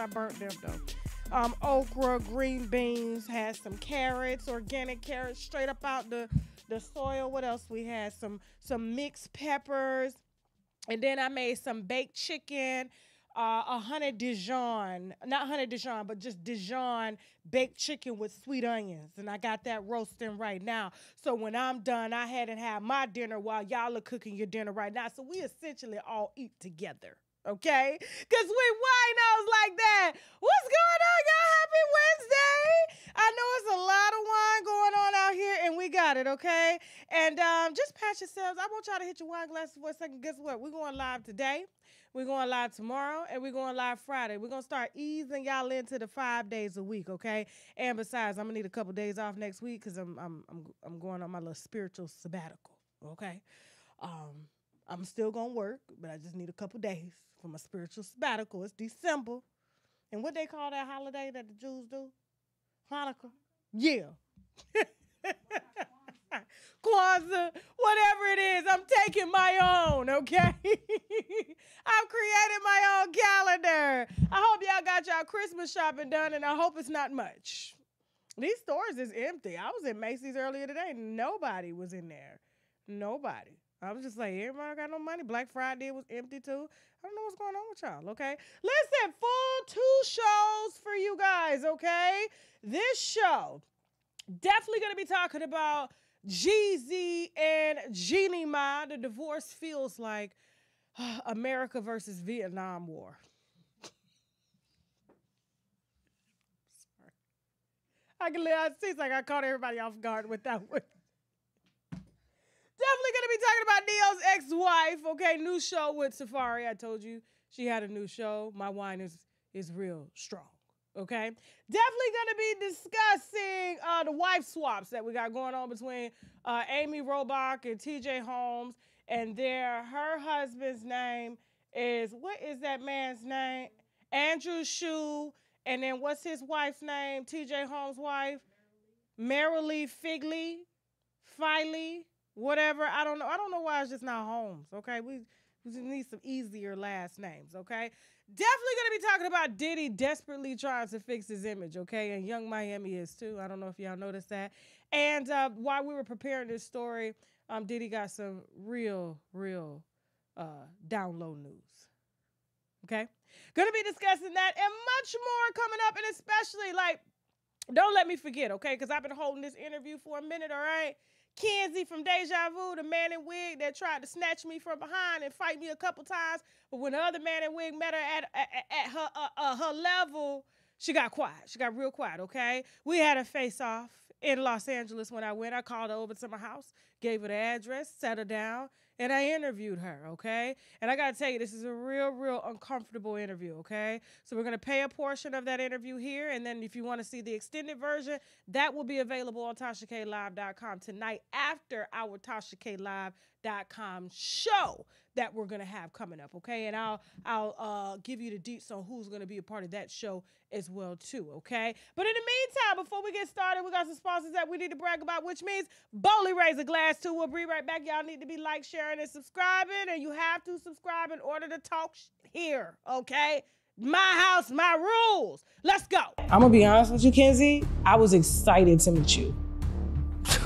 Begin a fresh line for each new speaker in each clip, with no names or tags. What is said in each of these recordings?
I burnt them though. Um, okra, green beans, had some carrots, organic carrots straight up out the, the soil. What else we had? Some some mixed peppers. And then I made some baked chicken uh, a honey Dijon, not honey Dijon, but just Dijon baked chicken with sweet onions. And I got that roasting right now. So when I'm done, I hadn't had my dinner while y'all are cooking your dinner right now. So we essentially all eat together. Okay? Because we winos like that. What's going on, y'all? Happy Wednesday. I know it's a lot of wine going on out here, and we got it, okay? And um, just pat yourselves. I want y'all to hit your wine glasses for a second. Guess what? We're going live today. We're going live tomorrow and we're going live Friday. We're going to start easing y'all into the five days a week, okay? And besides, I'm going to need a couple days off next week because I'm, I'm, I'm, I'm going on my little spiritual sabbatical, okay? Um, I'm still to work, but I just need a couple days for my spiritual sabbatical. It's December. And what they call that holiday that the Jews do? Hanukkah. Yeah. Kwanzaa, whatever it is, I'm taking my own, okay? I've created my own calendar. I hope y'all got y'all Christmas shopping done, and I hope it's not much. These stores is empty. I was in Macy's earlier today. Nobody was in there. Nobody. I was just like, everybody got no money. Black Friday was empty too. I don't know what's going on with y'all, okay? Listen, full two shows for you guys, okay? This show, definitely gonna be talking about Jeezy and Jeannie Mai. The divorce feels like uh, America versus Vietnam War. Sorry. I can it seems like I caught everybody off guard with that one. Definitely gonna be talking about Ne-Yo's ex-wife. Okay, new show with Safaree. I told you she had a new show. My wine is is real strong. Okay, definitely gonna be discussing uh, the wife swaps that we got going on between uh, Amy Robach and T.J. Holmes, and their her husband's name is what is that man's name? Andrew Shue, and then what's his wife's name? T.J. Holmes' wife, Marilee Figley, Filey, whatever. I don't know. I don't know why it's just not Holmes. Okay, we we need some easier last names. Okay, Definitely gonna be talking about Diddy desperately trying to fix his image, okay? And Yung Miami is too. I don't know if y'all noticed that. And uh, while we were preparing this story, um, Diddy got some real, real uh, download news. Okay, gonna be discussing that and much more coming up, and especially like, don't let me forget, okay? Because I've been holding this interview for a minute. All right. Kenzy from Deja Vu, the man in wig that tried to snatch me from behind and fight me a couple times. But when the other man in wig met her at, at, at her, uh, uh, her level, she got quiet. She got real quiet, okay? We had a face off in Los Angeles when I went. I called her over to my house, gave her the address, set her down, and I interviewed her, okay? And I gotta tell you, this is a real, real uncomfortable interview, okay? So we're gonna pay a portion of that interview here, and then if you wanna see the extended version, that will be available on TashaKLive.com tonight after our TashaKLive.com show that we're gonna have coming up, okay? And I'll I'll uh, give you the deets on who's gonna be a part of that show as well too, okay? But in the meantime, before we get started, we got some sponsors that we need to brag about, which means Bowley raise a glass too. We'll be right back. Y'all need to be like, sharing, and subscribing, and you have to subscribe in order to talk here, okay? My house, my rules. Let's go. I'm gonna be honest with you, Kenzy. I was excited to meet you.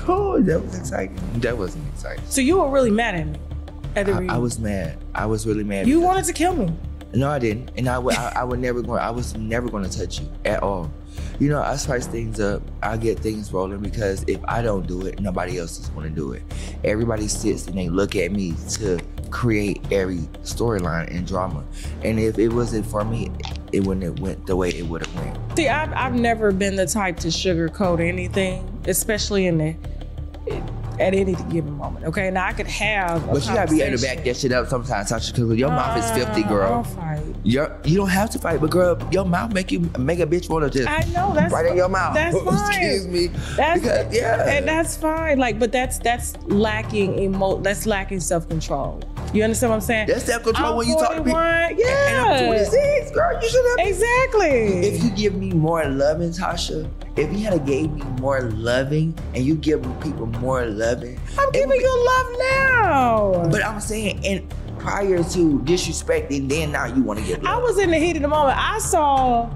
Oh, that was exciting. That wasn't exciting.
So you were really mad at me at the
I, I was mad. I was really mad.
You wanted to kill me.
No, I didn't, and I would. I, I would never go. I was never going to touch you at all. You know, I spice things up. I get things rolling because if I don't do it, nobody else is going to do it. Everybody sits and they look at me to create every storyline and drama. And if it wasn't for me, it wouldn't have went the way it would have went.
See, I've, I've never been the type to sugarcoat anything, especially in the at any given moment. Okay, now I could have, a
But you gotta be able to back that shit up sometimes, Tasha, because your mouth is filthy,
Uh,
girl.
I'll fight.
Your, you don't have to fight, but girl, your mouth make you make a bitch want to just
I know that's
right in your mouth.
That's fine.
Excuse me.
That's
because, yeah.
and that's fine. Like, but that's that's lacking emo. That's lacking self control. You understand what I'm saying?
That's self control
I'm
when you talk to people.
Yeah.
And I'm 26, girl. You should have.
Exactly.
If you give me more loving, Tasha, if you had gave me more loving, and you give people more loving,
I'm giving
be-
you love now.
But I'm saying, and prior to disrespecting, then now you want to get
I was in the heat of the moment. I saw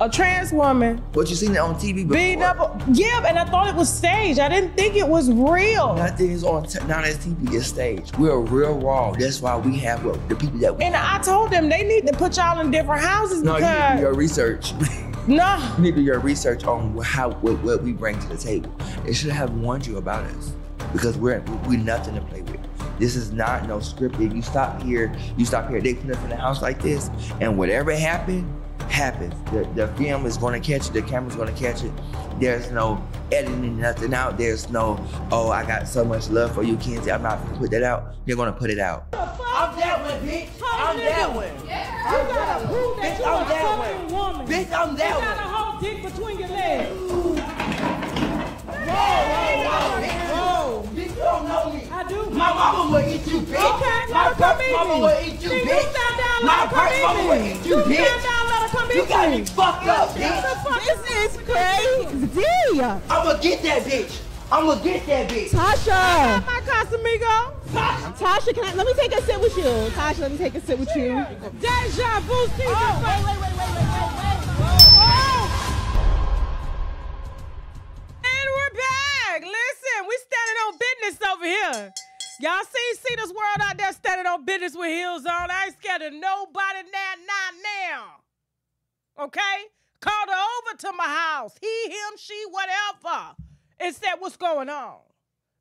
a trans woman
But you seen it on TV before.
beat up. Yeah, and I thought it was staged. I didn't think it was real.
Nothing is on t- now that's TV is stage. We're a real raw. That's why we have what, the people that we.
And I told them they need to put y'all in different houses
No, you need to do your research.
no.
you need to do your research on how what, what we bring to the table. They should have warned you about us because we're we're nothing to play with. This is not no scripted. You stop here, you stop here. They put us in a house like this, and whatever happened, happens. The, the film is going to catch it. The camera's going to catch it. There's no editing nothing out. There's no, oh, I got so much love for you, Kenzy. I'm not going to put that out. They're going to put it out.
I'm that one, bitch. I'm that one.
You gotta prove that
Bitch,
you
I'm
a
that
fucking
one.
woman.
Bitch, I'm that one.
You got a whole dick between your legs.
Whoa. whoa, Bitch, you don't know me.
I do.
My mama will eat you, bitch.
Okay,
My
her come
birth
eat
mama will eat you, bitch.
You stand down,
My
let her come
birth mama will
eat
eat you,
You stand
bitch.
Down, let her
You got
me.
me fucked up, bitch.
This is crazy.
I'ma get that bitch. I'ma get that bitch.
Tasha.
My Casamigo.
Tasha, can I, let me take a sit with you. Tasha, let me take a sit with you.
Deja vu. See
Oh,
this
wait, wait, wait, wait, wait, oh.
And we're back. Listen, we standing on business over here. Y'all see, see this world out there standing on business with heels on. I ain't scared of nobody now, not now. Okay? Called her over to my house. He, him, she, whatever. And said, what's going on?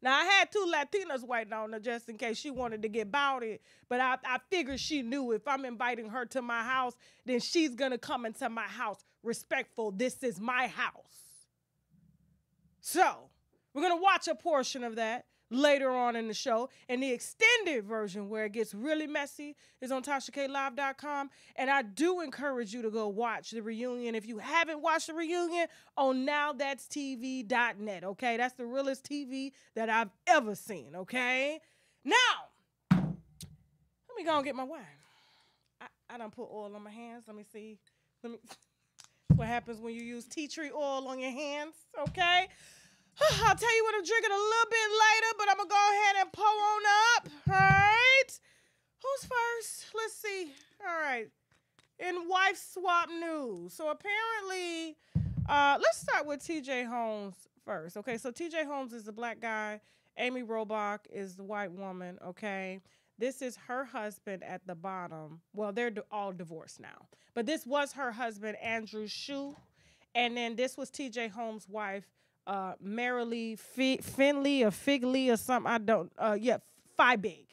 Now I had two Latinas waiting on her just in case she wanted to get bouted, but I, I figured she knew if I'm inviting her to my house, then she's gonna come into my house respectful. This is my house. So we're gonna watch a portion of that later on in the show. And the extended version where it gets really messy is on TashaKLive.com. And I do encourage you to go watch the reunion. If you haven't watched the reunion on NowThat'sTV.net, okay? That's the realest TV that I've ever seen, okay? Now, let me go and get my wine. I, I done put oil on my hands. Let me see. Let me what happens when you use tea tree oil on your hands, okay? I'll tell you what I'm drinking a little bit later, but I'm gonna go ahead and pull on up. All right. Who's first? Let's see. All right. In wife swap news. So apparently, uh, let's start with TJ Holmes first. Okay, so TJ Holmes is the black guy. Amy Robach is the white woman. Okay. This is her husband at the bottom. Well, they're all divorced now. But this was her husband, Andrew Shue. And then this was TJ Holmes' wife, uh, Marilee Fi- Finley or Figley or something. I don't. Uh, yeah, Fi Big,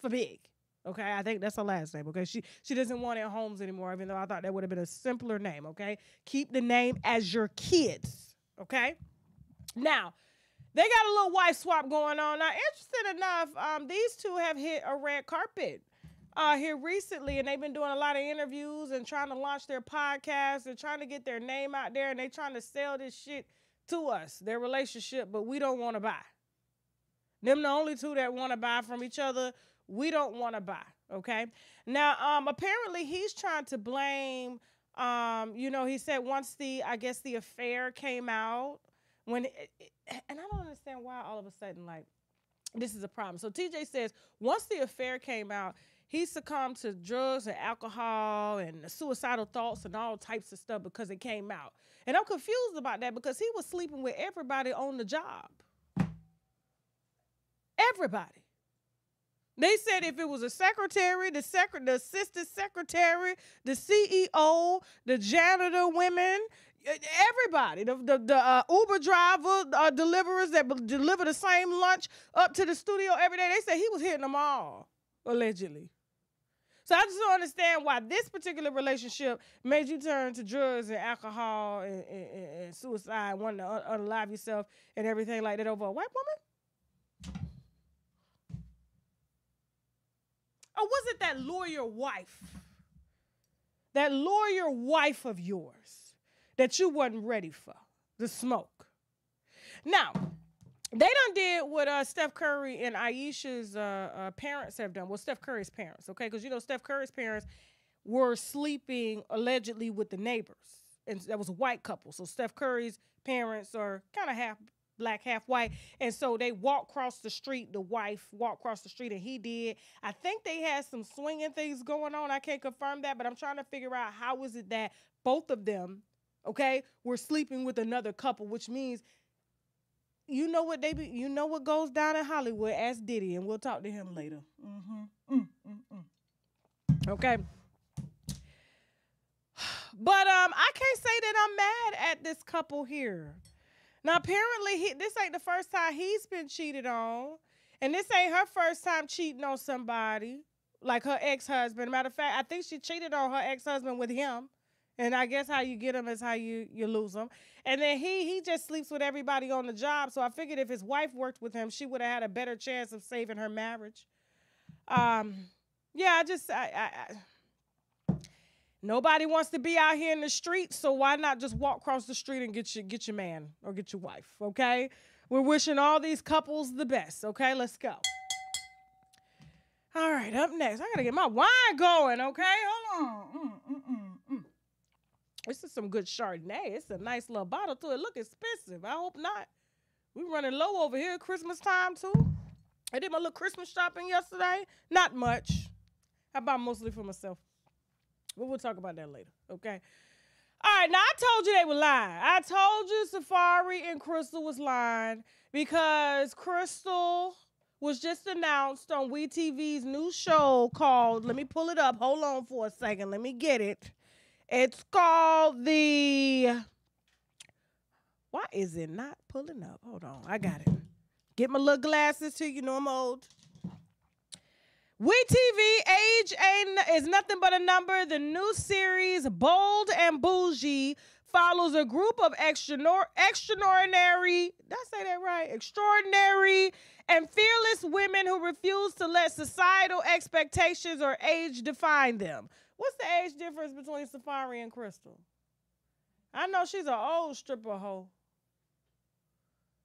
for Big. Okay, I think that's her last name. Okay, she she doesn't want it Holmes anymore, even though I thought that would have been a simpler name. Okay, keep the name as your kids. Okay, now they got a little wife swap going on. Now, interesting enough, um, these two have hit a red carpet uh, here recently, and they've been doing a lot of interviews and trying to launch their podcast and trying to get their name out there, and they're trying to sell this shit to us, their relationship, but we don't want to buy. Them the only two that want to buy from each other. We don't want to buy. Okay. Now, um, apparently he's trying to blame. Um, you know, he said once the I guess the affair came out when, it, it- and I don't understand why all of a sudden like this is a problem. So TJ says once the affair came out, he succumbed to drugs and alcohol and suicidal thoughts and all types of stuff because it came out. And I'm confused about that because he was sleeping with everybody on the job. Everybody. They said if it was a secretary, the secret, the assistant secretary, the CEO, the janitor women, everybody, the the, the uh, Uber driver, uh, deliverers that b- deliver the same lunch up to the studio every day. They said he was hitting them all allegedly. So I just don't understand why this particular relationship made you turn to drugs and alcohol and, and, and- suicide, wanting to un- unalive yourself and everything like that over a white woman. Or was it that lawyer wife? That lawyer wife of yours that you wasn't ready for, the smoke. Now, They done did what uh, Steph Curry and Ayesha's uh, uh, parents have done. Well, Steph Curry's parents, okay? Because you know Steph Curry's parents were sleeping allegedly with the neighbors, and that was a white couple. So Steph Curry's parents are kind of half black, half white, and so they walked across the street. The wife walked across the street, and he did. I think they had some swinging things going on. I can't confirm that, but I'm trying to figure out how is it that both of them, okay, were sleeping with another couple, which means you know what they be, you know what goes down in Hollywood. Ask Diddy, and we'll talk to him later. Mm-hmm. Mm, mm, mm. Okay. But um, I can't say that I'm mad at this couple here. Now, apparently, he, this ain't the first time he's been cheated on, and this ain't her first time cheating on somebody, like her ex-husband. Matter of fact, I think she cheated on her ex-husband with him. And I guess how you get him is how you you lose him. And then he he just sleeps with everybody on the job. So I figured if his wife worked with him, she would have had a better chance of saving her marriage. Um, yeah, I just I, I, I nobody wants to be out here in the street, so why not just walk across the street and get your get your man or get your wife? Okay, we're wishing all these couples the best. Okay, let's go. All right, up next, I gotta get my wine going. Okay, hold on. Mm, mm, mm. This is some good Chardonnay. It's a nice little bottle too. It look expensive. I hope not. We running low over here. Christmas time too. I did my little Christmas shopping yesterday. Not much. I bought mostly for myself. But we'll talk about that later. Okay. All right. Now I told you they were lying. I told you Safaree and Crystal was lying because Crystal was just announced on WeTV's new show called. Let me pull it up. Hold on for a second. Let me get it. It's called the. Why is it not pulling up? Hold on, I got it. Get my little glasses to you know I'm old. We TV age ain't is nothing but a number. The new series Bold and Bougie follows a group of extraordinary, extraordinary, did I say that right? Extraordinary and fearless women who refuse to let societal expectations or age define them. What's the age difference between Safaree and Crystal? I know she's an old stripper hoe.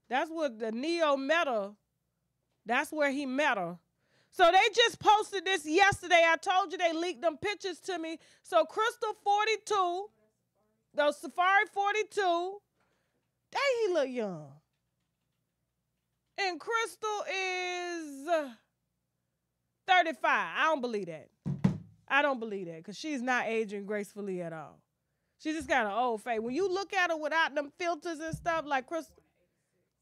That's what the Ne-Yo met her. That's where he met her. So they just posted this yesterday. I told you they leaked them pictures to me. So Crystal 42, the Safaree 42. Dang, he look young. And Crystal is 35. I don't believe that. I don't believe that because she's not aging gracefully at all. She just got an old face. When you look at her without them filters and stuff like Crystal,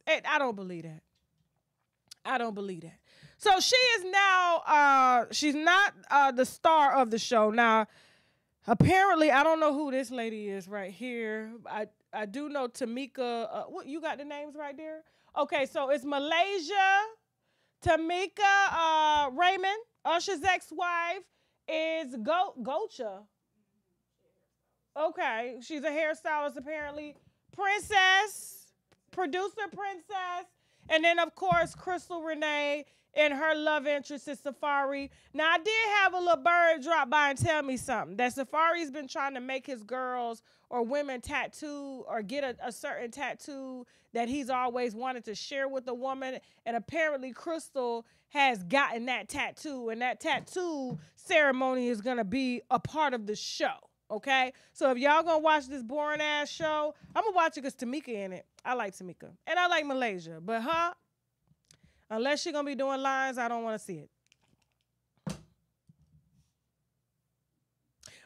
I don't believe that. I don't believe that. So she is now. Uh, she's not uh, the star of the show now. Apparently, I don't know who this lady is right here. I I do know Tamika. Uh, what you got the names right there? Okay, so it's Malaysia, Tamika uh, Raymond, Usher's ex-wife, is Go Gocha. Okay, she's a hairstylist apparently. Princess, producer Princess, and then of course Crystal Renay and her love interest is Safaree. Now I did have a little bird drop by and tell me something that Safaree's been trying to make his girls or women tattoo or get a, a certain tattoo that he's always wanted to share with a woman, and apparently Crystal has gotten that tattoo, and that tattoo ceremony is gonna be a part of the show. Okay, so if y'all gonna watch this boring ass show, I'm gonna watch it because Tamika in it. I like Tamika, and I like Malaysia, but huh? unless she gonna be doing lines, I don't want to see it.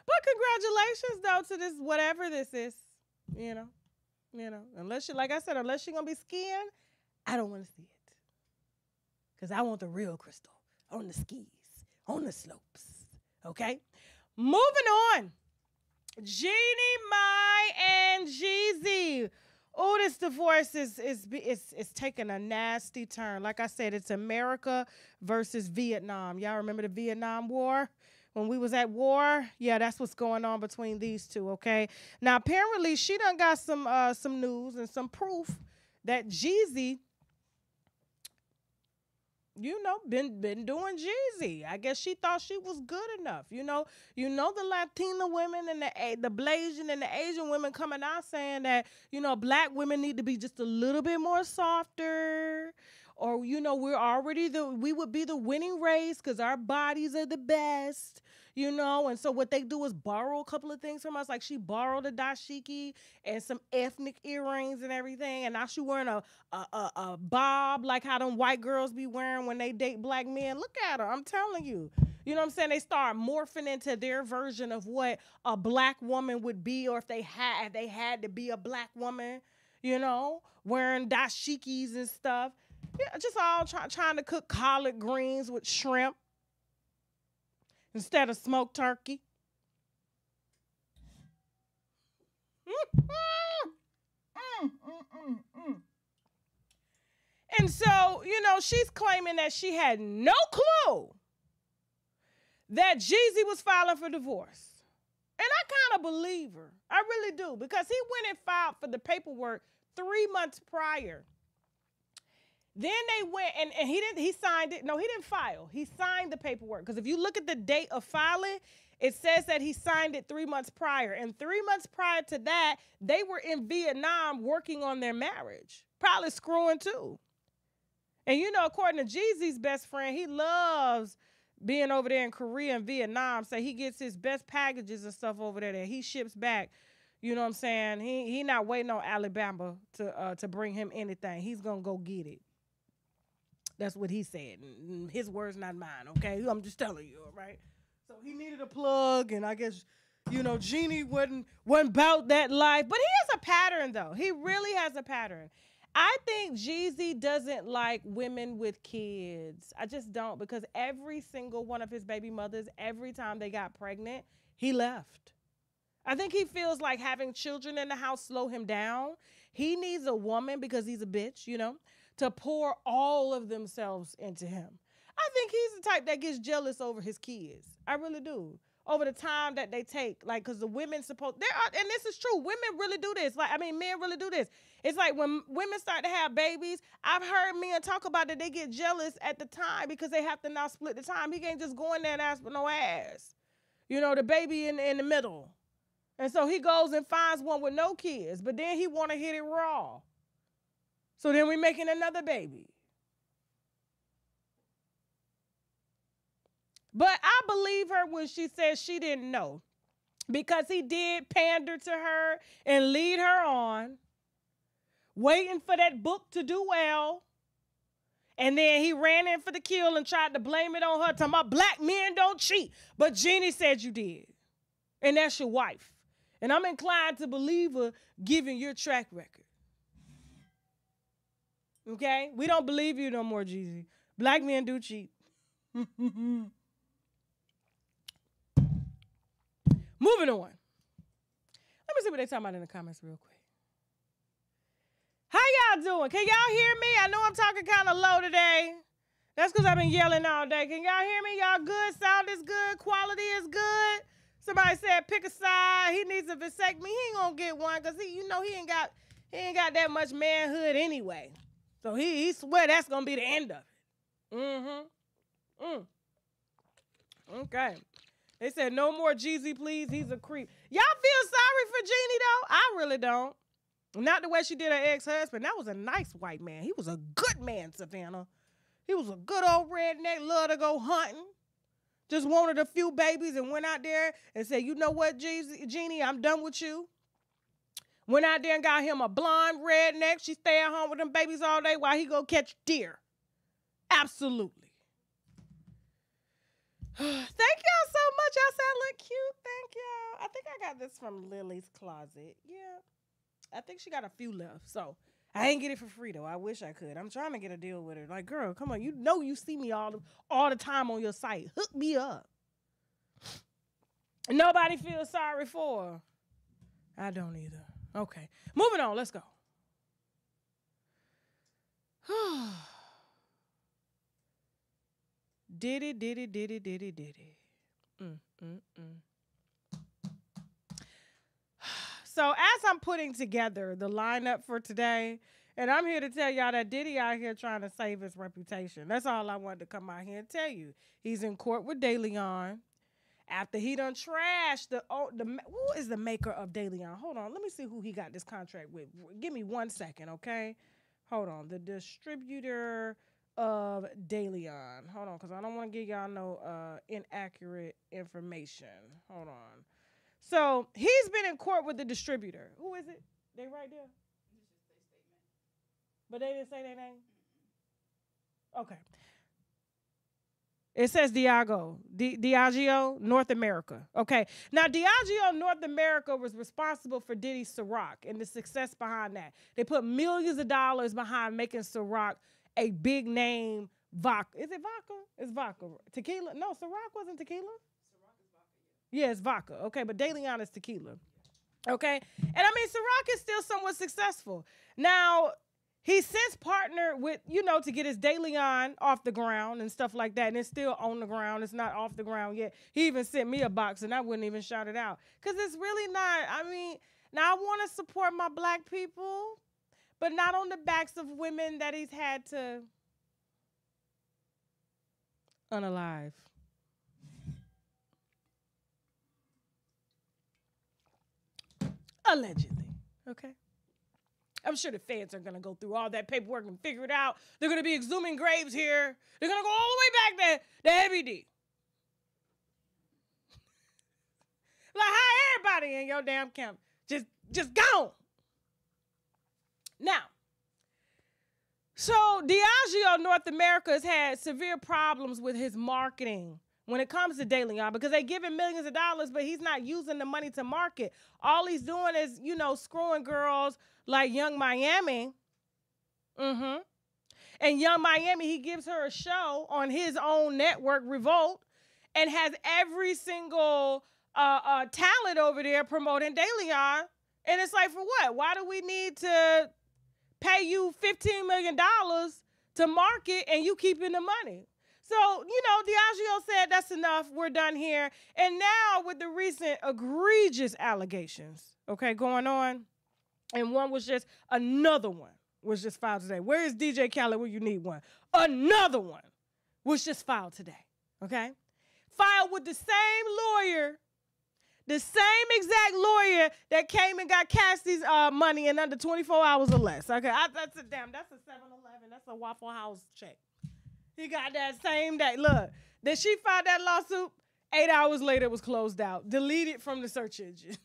But congratulations though to this whatever this is, you know, you know. Unless she, like I said, unless she gonna be skiing, I don't want to see it. Cause I want the real crystal on the skis, on the slopes. Okay, moving on. Jeannie Mai and Jeezy. Oh, this divorce is is is is taking a nasty turn. Like I said, it's America versus Vietnam. Y'all remember the Vietnam War? When we was at war, yeah, that's what's going on between these two. Okay. Now apparently she done got some uh some news and some proof that Jeezy you know, been been doing Jeezy. I guess she thought she was good enough. You know, you know the Latina women and the the Blasian and the Asian women coming out saying that you know black women need to be just a little bit more softer. You know, we're already the we would be the winning race because our bodies are the best, you know. And so what they do is borrow a couple of things from us. Like she borrowed a dashiki and some ethnic earrings and everything. And now she wearing a a, a, a bob like how them white girls be wearing when they date black men. Look at her. I'm telling you. You know what I'm saying? They start morphing into their version of what a black woman would be, or if they had if they had to be a black woman, you know, wearing dashikis and stuff. Yeah, just all try, trying to cook collard greens with shrimp instead of smoked turkey. Mm-hmm. Mm-hmm. Mm-hmm. And so, you know, she's claiming that she had no clue that Jeezy was filing for divorce. And I kind of believe her. I really do because he went and filed for the paperwork three months prior. Then they went and, and he didn't he signed it. No, he didn't file. He signed the paperwork. Because if you look at the date of filing, it says that he signed it three months prior. And three months prior to that, they were in Vietnam working on their marriage. Probably screwing too. And you know, according to Jeezy's best friend, he loves being over there in Korea and Vietnam. So he gets his best packages and stuff over there that he ships back. You know what I'm saying? He he not waiting on Alabama to uh, to bring him anything. He's gonna go get it. That's what he said. His words, not mine. Okay, I'm just telling you. All right. So he needed a plug, and I guess you know Jeannie wasn't wasn't about that life. But he has a pattern, though. He really has a pattern. I think Jeezy doesn't like women with kids. I just don't because every single one of his baby mothers, every time they got pregnant, he left. I think he feels like having children in the house slow him down. He needs a woman because he's a bitch, you know, to pour all of themselves into him. I think he's the type that gets jealous over his kids. I really do over the time that they take. Like, because the women supposed there are, and this is true. Women really do this. Like, I mean, men really do this. It's like when women start to have babies. I've heard men talk about that they get jealous at the time because they have to now split the time. He can't just go in there and ask for no ass. You know, the baby in in the middle, and so he goes and finds one with no kids. But then he want to hit it raw. So then we're making another baby. But I believe her when she says she didn't know because he did pander to her and lead her on, waiting for that book to do well. And then he ran in for the kill and tried to blame it on her, talking about black men don't cheat. But Jeannie said you did. And that's your wife. And I'm inclined to believe her given your track record. Okay? We don't believe you no more, Jeezy. Black men do cheat. Moving on. Let me see what they talking about in the comments real quick. How y'all doing? Can y'all hear me? I know I'm talking kind of low today. That's because I've been yelling all day. Can y'all hear me? Y'all good? Sound is good? Quality is good? Somebody said pick a side. He needs a vasectomy. He ain't gonna get one because he, you know, he ain't got he ain't got that much manhood anyway. So he he swear that's gonna be the end of it. Mm-hmm. Mm. Okay. They said no more Jeezy, please. He's a creep. Y'all feel sorry for Jeannie though? I really don't. Not the way she did her ex-husband. That was a nice white man. He was a good man, Savannah. He was a good old redneck, loved to go hunting. Just wanted a few babies and went out there and said, you know what, Jeezy, Jeannie, I'm done with you. Went out there and got him a blonde redneck. She stay at home with them babies all day while he go catch deer. Absolutely. Thank y'all so much. Y'all sound look cute. Thank y'all. I think I got this from Lily's closet. Yeah. I think she got a few left. So I ain't get it for free though. I wish I could. I'm trying to get a deal with her. Like, girl, come on. You know you see me all the all the time on your site. Hook me up. Nobody feels sorry for her. I don't either. Okay. Moving on. Let's go. Diddy, diddy, diddy, diddy, diddy. Mm, mm, mm. So as I'm putting together the lineup for today, and I'm here to tell y'all that Diddy out here trying to save his reputation. That's all I wanted to come out here and tell you. He's in court with DeLeon after he done trashed the oh, the who is the maker of DeLeon? Hold on, let me see who he got this contract with. Give me one second, okay? Hold on, the distributor of DeLeon. Hold on, because I don't want to give y'all no uh, inaccurate information. Hold on. So he's been in court with the distributor. Who is it? They right there? But they didn't say their name? Okay. It says Diageo, Di- Diageo North America. Okay. Now, Diageo North America was responsible for Diddy's Ciroc and the success behind that. They put millions of dollars behind making Ciroc a big name vodka. Is it vodka? It's vodka. Tequila? No, Ciroc wasn't tequila. Ciroc is vodka. Yeah, it's vodka. Okay, but DeLeon is tequila. Okay. And I mean, Ciroc is still somewhat successful. Now, He's since partnered with, you know, to get his DeLeon off the ground and stuff like that. And it's still on the ground. It's not off the ground yet. He even sent me a box and I wouldn't even shout it out. Because it's really not, I mean, now I want to support my black people, but not on the backs of women that he's had to unalive. Allegedly. Okay. I'm sure the feds are going to go through all that paperwork and figure it out. They're going to be exhuming graves here. They're going to go all the way back to, to Heavy D. like how everybody in your damn camp just just gone. Now, so Diageo North America has had severe problems with his marketing when it comes to DeLeon because they give him millions of dollars, but he's not using the money to market. All he's doing is, you know, screwing girls like Yung Miami. Mm-hmm. And Yung Miami, he gives her a show on his own network, Revolt, and has every single uh, uh, talent over there promoting DeLeon. And it's like, for what? Why do we need to pay you $15 million to market and you keeping the money? So, you know, Diageo said that's enough. We're done here. And now with the recent egregious allegations, okay, going on, and one was just another one was just filed today. Where is DJ Khaled where you need one? Another one was just filed today. Okay? Filed with the same lawyer, the same exact lawyer that came and got Cassie's uh, money in under 24 hours or less. Okay, I, that's a damn, that's a 7 Eleven, that's a Waffle House check. He got that same day. Look, then she filed that lawsuit. Eight hours later, it was closed out, deleted from the search engine.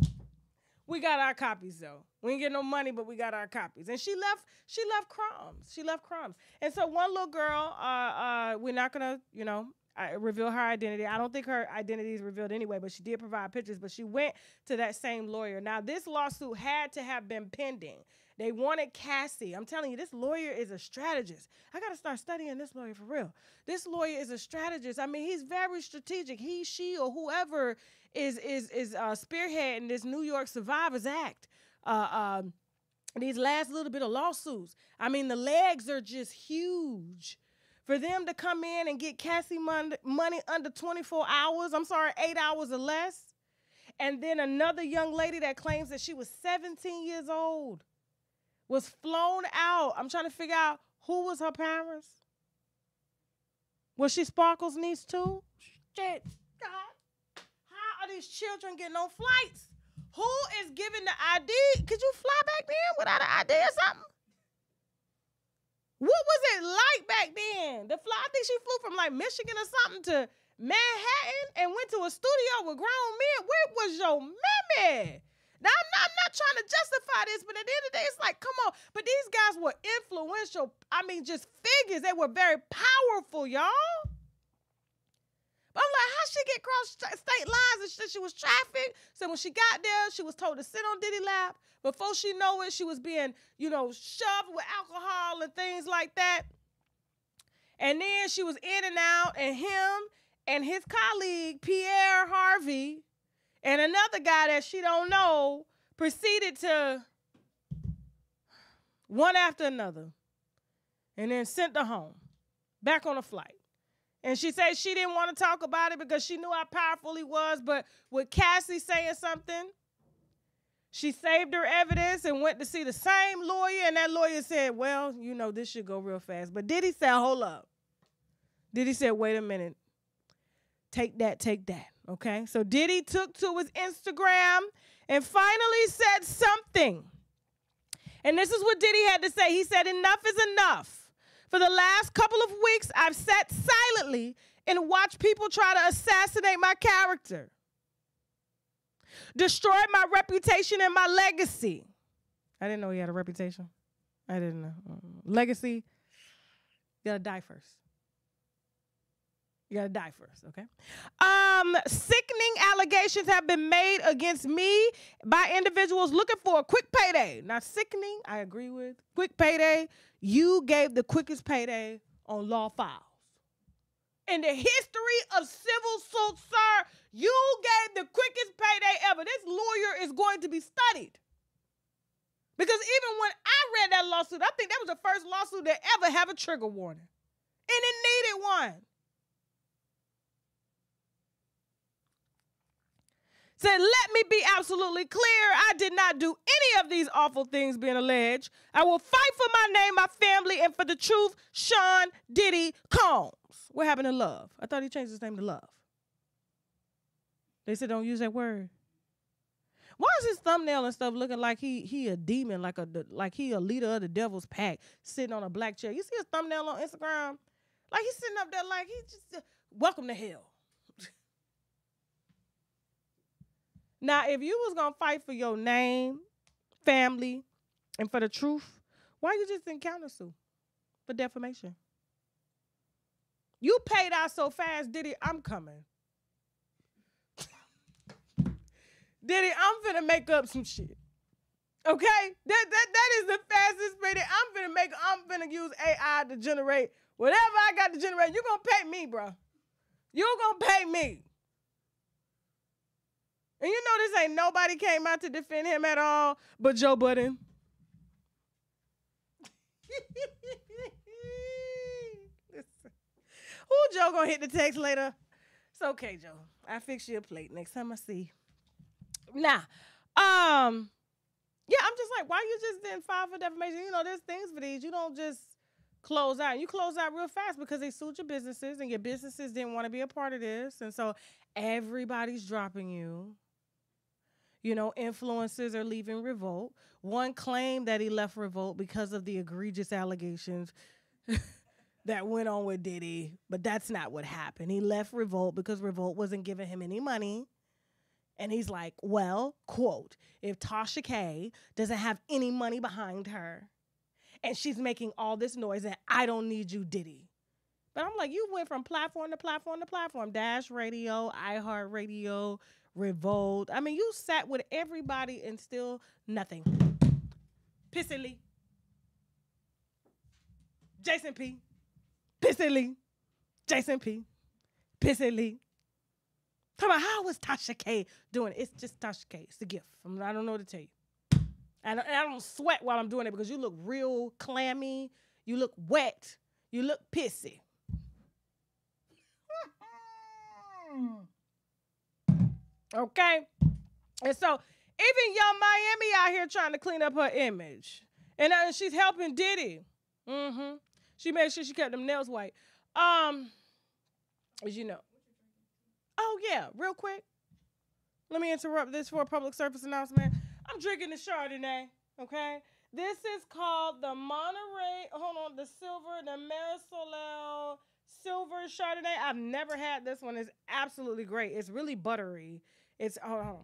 we got our copies though. We didn't get no money, but we got our copies. And she left, she left crumbs. She left crumbs. And so one little girl, uh, uh, we're not gonna, you know, reveal her identity. I don't think her identity is revealed anyway, but she did provide pictures. But she went to that same lawyer. Now, this lawsuit had to have been pending. They wanted Cassie. I'm telling you, this lawyer is a strategist. I got to start studying this lawyer for real. This lawyer is a strategist. I mean, he's very strategic. He, she, or whoever is is is uh, spearheading this New York Survivors Act. Uh, um, these last little bit of lawsuits. I mean, the legs are just huge. For them to come in and get Cassie money, money under 24 hours, I'm sorry, eight hours or less. And then another young lady that claims that she was 17 years old was flown out. I'm trying to figure out who was her parents. Was she Sparkle's niece too? Shit, God. How are these children getting on flights? Who is giving the ID? Could you fly back then without an ID or something? What was it like back then? The fly, I think she flew from like Michigan or something to Manhattan and went to a studio with grown men. Where was your mammy? Now, I'm not, I'm not trying to justify this, but at the end of the day, it's like, come on. But these guys were influential. I mean, just figures. They were very powerful, y'all. But I'm like, how she get across state lines and she, she was trafficked? So when she got there, she was told to sit on Diddy lap. Before she know it, she was being, you know, shoved with alcohol and things like that. And then she was in and out, and him and his colleague Pierre Harvey and another guy that she don't know proceeded to one after another and then sent her home back on a flight. And she said she didn't want to talk about it because she knew how powerful he was. But with Cassie saying something, she saved her evidence and went to see the same lawyer. And that lawyer said, Well, you know, this should go real fast. But Diddy said, Hold up. Diddy said, Wait a minute. Take that, take that. Okay, so Diddy took to his Instagram and finally said something. And this is what Diddy had to say. He said, Enough is enough. For the last couple of weeks, I've sat silently and watched people try to assassinate my character, destroy my reputation and my legacy. I didn't know he had a reputation. I didn't know. Legacy, you gotta die first. You gotta die first, okay? Um, sickening allegations have been made against me by individuals looking for a quick payday. Now, sickening, I agree with. Quick payday. You gave the quickest payday on law files. In the history of civil suits, sir, you gave the quickest payday ever. This lawyer is going to be studied. Because even when I read that lawsuit, I think that was the first lawsuit that ever have a trigger warning. And it needed one. Said, Let me be absolutely clear. I did not do any of these awful things being alleged. I will fight for my name, my family, and for the truth. Sean Diddy Combs. What happened to love? I thought he changed his name to love. They said don't use that word. Why is his thumbnail and stuff looking like he he a demon, like a like he a leader of the devil's pack, sitting on a black chair? You see his thumbnail on Instagram? Like he's sitting up there like he just welcome to hell. Now, if you was gonna fight for your name, family, and for the truth, why you just didn't for defamation? You paid out so fast, Diddy, I'm coming. Diddy, I'm finna make up some shit. Okay? That that that is the fastest way that I'm finna make I'm finna use AI to generate whatever I got to generate. You're gonna pay me, bro. You're gonna pay me. And you know this ain't nobody came out to defend him at all but Joe Budden. Who Joe gonna hit the text later? It's okay, Joe. I fix you a plate next time I see. Now, um, yeah, I'm just like, why you just didn't file for defamation? You know, there's things for these. You don't just close out. You close out real fast because they sued your businesses and your businesses didn't want to be a part of this. And so everybody's dropping you. You know, influencers are leaving Revolt. One claimed that he left Revolt because of the egregious allegations that went on with Diddy, but that's not what happened. He left Revolt because Revolt wasn't giving him any money. And he's like, well, quote, if Tasha K doesn't have any money behind her and she's making all this noise and I don't need you, Diddy. But I'm like, you went from platform to platform to platform, Dash Radio, iHeartRadio, Revolt. I mean, you sat with everybody and still nothing. Pissy Lee. Jason P. Pissy Lee. Jason P. Pissy Lee. Talk about how was Tasha K doing it? It's just Tasha K. It's the gift. I do not know what to tell you. And I don't sweat while I'm doing it because you look real clammy. You look wet. You look pissy. Hmm. Okay? And so even Yung Miami out here trying to clean up her image. And uh, she's helping Diddy. Mm-hmm. She made sure she kept them nails white. Um, as you know. Oh yeah, real quick. Let me interrupt this for a public service announcement. I'm drinking the Chardonnay, okay? This is called the Monterey, hold on, the silver, the Marie silver Chardonnay. I've never had this one. It's absolutely great. It's really buttery. It's oh,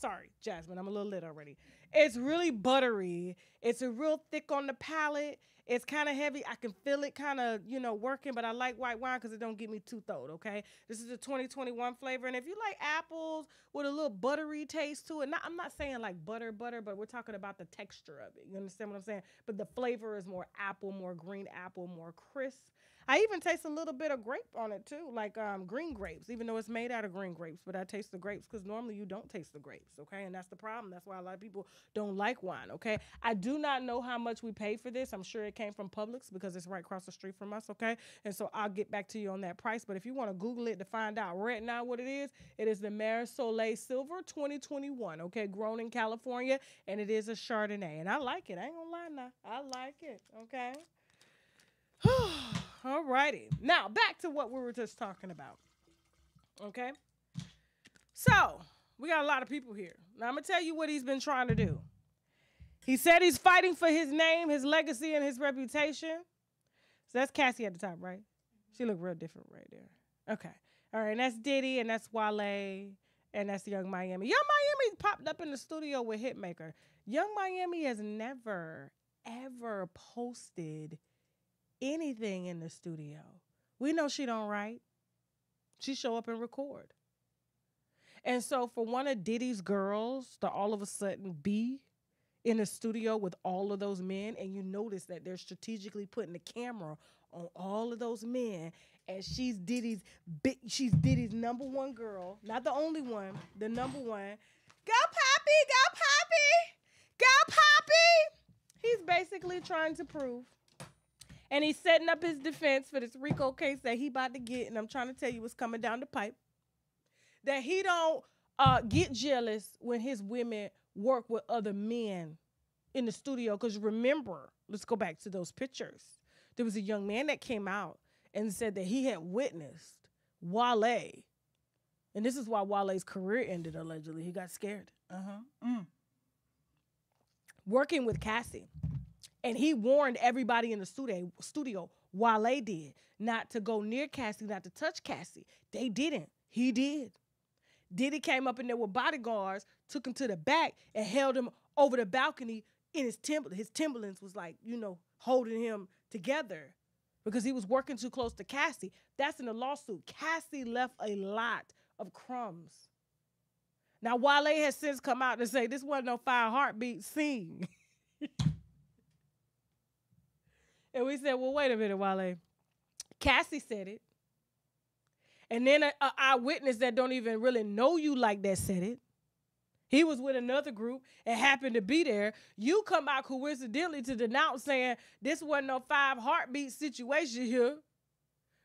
sorry, Jasmine, I'm a little lit already. It's really buttery. It's a real thick on the palate. It's kind of heavy. I can feel it kind of, you know, working, but I like white wine because it don't get me too throat, okay? This is a 2021 flavor. And if you like apples with a little buttery taste to it, not, I'm not saying like butter, butter, but we're talking about the texture of it. You understand what I'm saying? But the flavor is more apple, more green apple, more crisp. I even taste a little bit of grape on it too, like um, green grapes, even though it's made out of green grapes. But I taste the grapes because normally you don't taste the grapes, okay? And that's the problem. That's why a lot of people don't like wine, okay? I do not know how much we paid for this. I'm sure it came from Publix because it's right across the street from us, okay? And so I'll get back to you on that price. But if you want to Google it to find out right now what it is, it is the Mer Silver 2021, okay? Grown in California, and it is a Chardonnay. And I like it. I ain't gonna lie now. I like it, okay? All righty. Now back to what we were just talking about. Okay. So we got a lot of people here. Now I'm gonna tell you what he's been trying to do. He said he's fighting for his name, his legacy, and his reputation. So that's Cassie at the top, right? She looked real different right there. Okay. All right, and that's Diddy, and that's Wale, and that's Yung Miami. Yung Miami popped up in the studio with Hitmaka. Yung Miami has never, ever posted anything in the studio. We know she don't write. She show up and record. And so for one of Diddy's girls to all of a sudden be in the studio with all of those men, and you notice that they're strategically putting the camera on all of those men, and she's Diddy's big, she's Diddy's number one girl, not the only one, the number one. Go Poppy, go Poppy, go Poppy. He's basically trying to prove, and he's setting up his defense for this RICO case that he about to get, and I'm trying to tell you what's coming down the pipe. That he don't uh, get jealous when his women work with other men in the studio. Because remember, let's go back to those pictures. There was a young man that came out and said that he had witnessed Wale. And this is why Wale's career ended allegedly. He got scared. Uh-huh. Mm. Working with Cassie. And he warned everybody in the studio, studio, Wale did, not to go near Cassie, not to touch Cassie. They didn't. He did. Diddy came up in there with bodyguards, took him to the back, and held him over the balcony in his timber. His Timberlands was like, you know, holding him together because he was working too close to Cassie. That's in the lawsuit. Cassie left a lot of crumbs. Now, Wale has since come out to say this wasn't no five heartbeat scene. and we said, well, wait a minute, Wale. Cassie said it. And then a, a eyewitness that don't even really know you like that said it. He was with another group and happened to be there. You come out coincidentally to denounce saying this wasn't no five heartbeat situation here.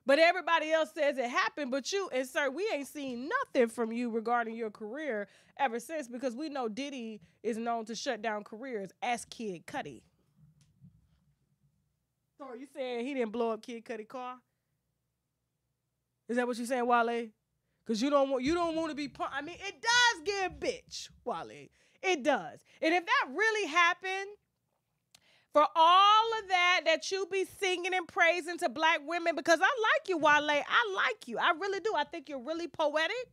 But everybody else says it happened, but you and sir, we ain't seen nothing from you regarding your career ever since because we know Diddy is known to shut down careers as Kid Cudi. So you saying he didn't blow up Kid Cudi car? Is that what you're saying, Wale? Cause you don't want you don't want to be. I mean, it does get bitch, Wale. It does. And if that really happened, for all of that that you be singing and praising to black women, because I like you, Wale. I like you. I really do. I think you're really poetic.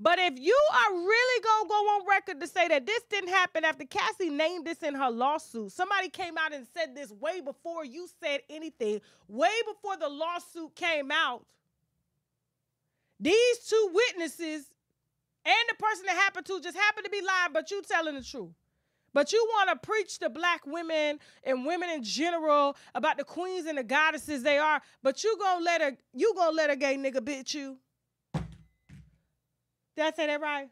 But if you are really gonna go on record to say that this didn't happen after Cassie named this in her lawsuit, somebody came out and said this way before you said anything, way before the lawsuit came out. These two witnesses and the person that happened to just happened to be lying, but you telling the truth. But you want to preach to black women and women in general about the queens and the goddesses they are, but you gonna let a you gonna let a gay nigga bitch you. Did I say that right?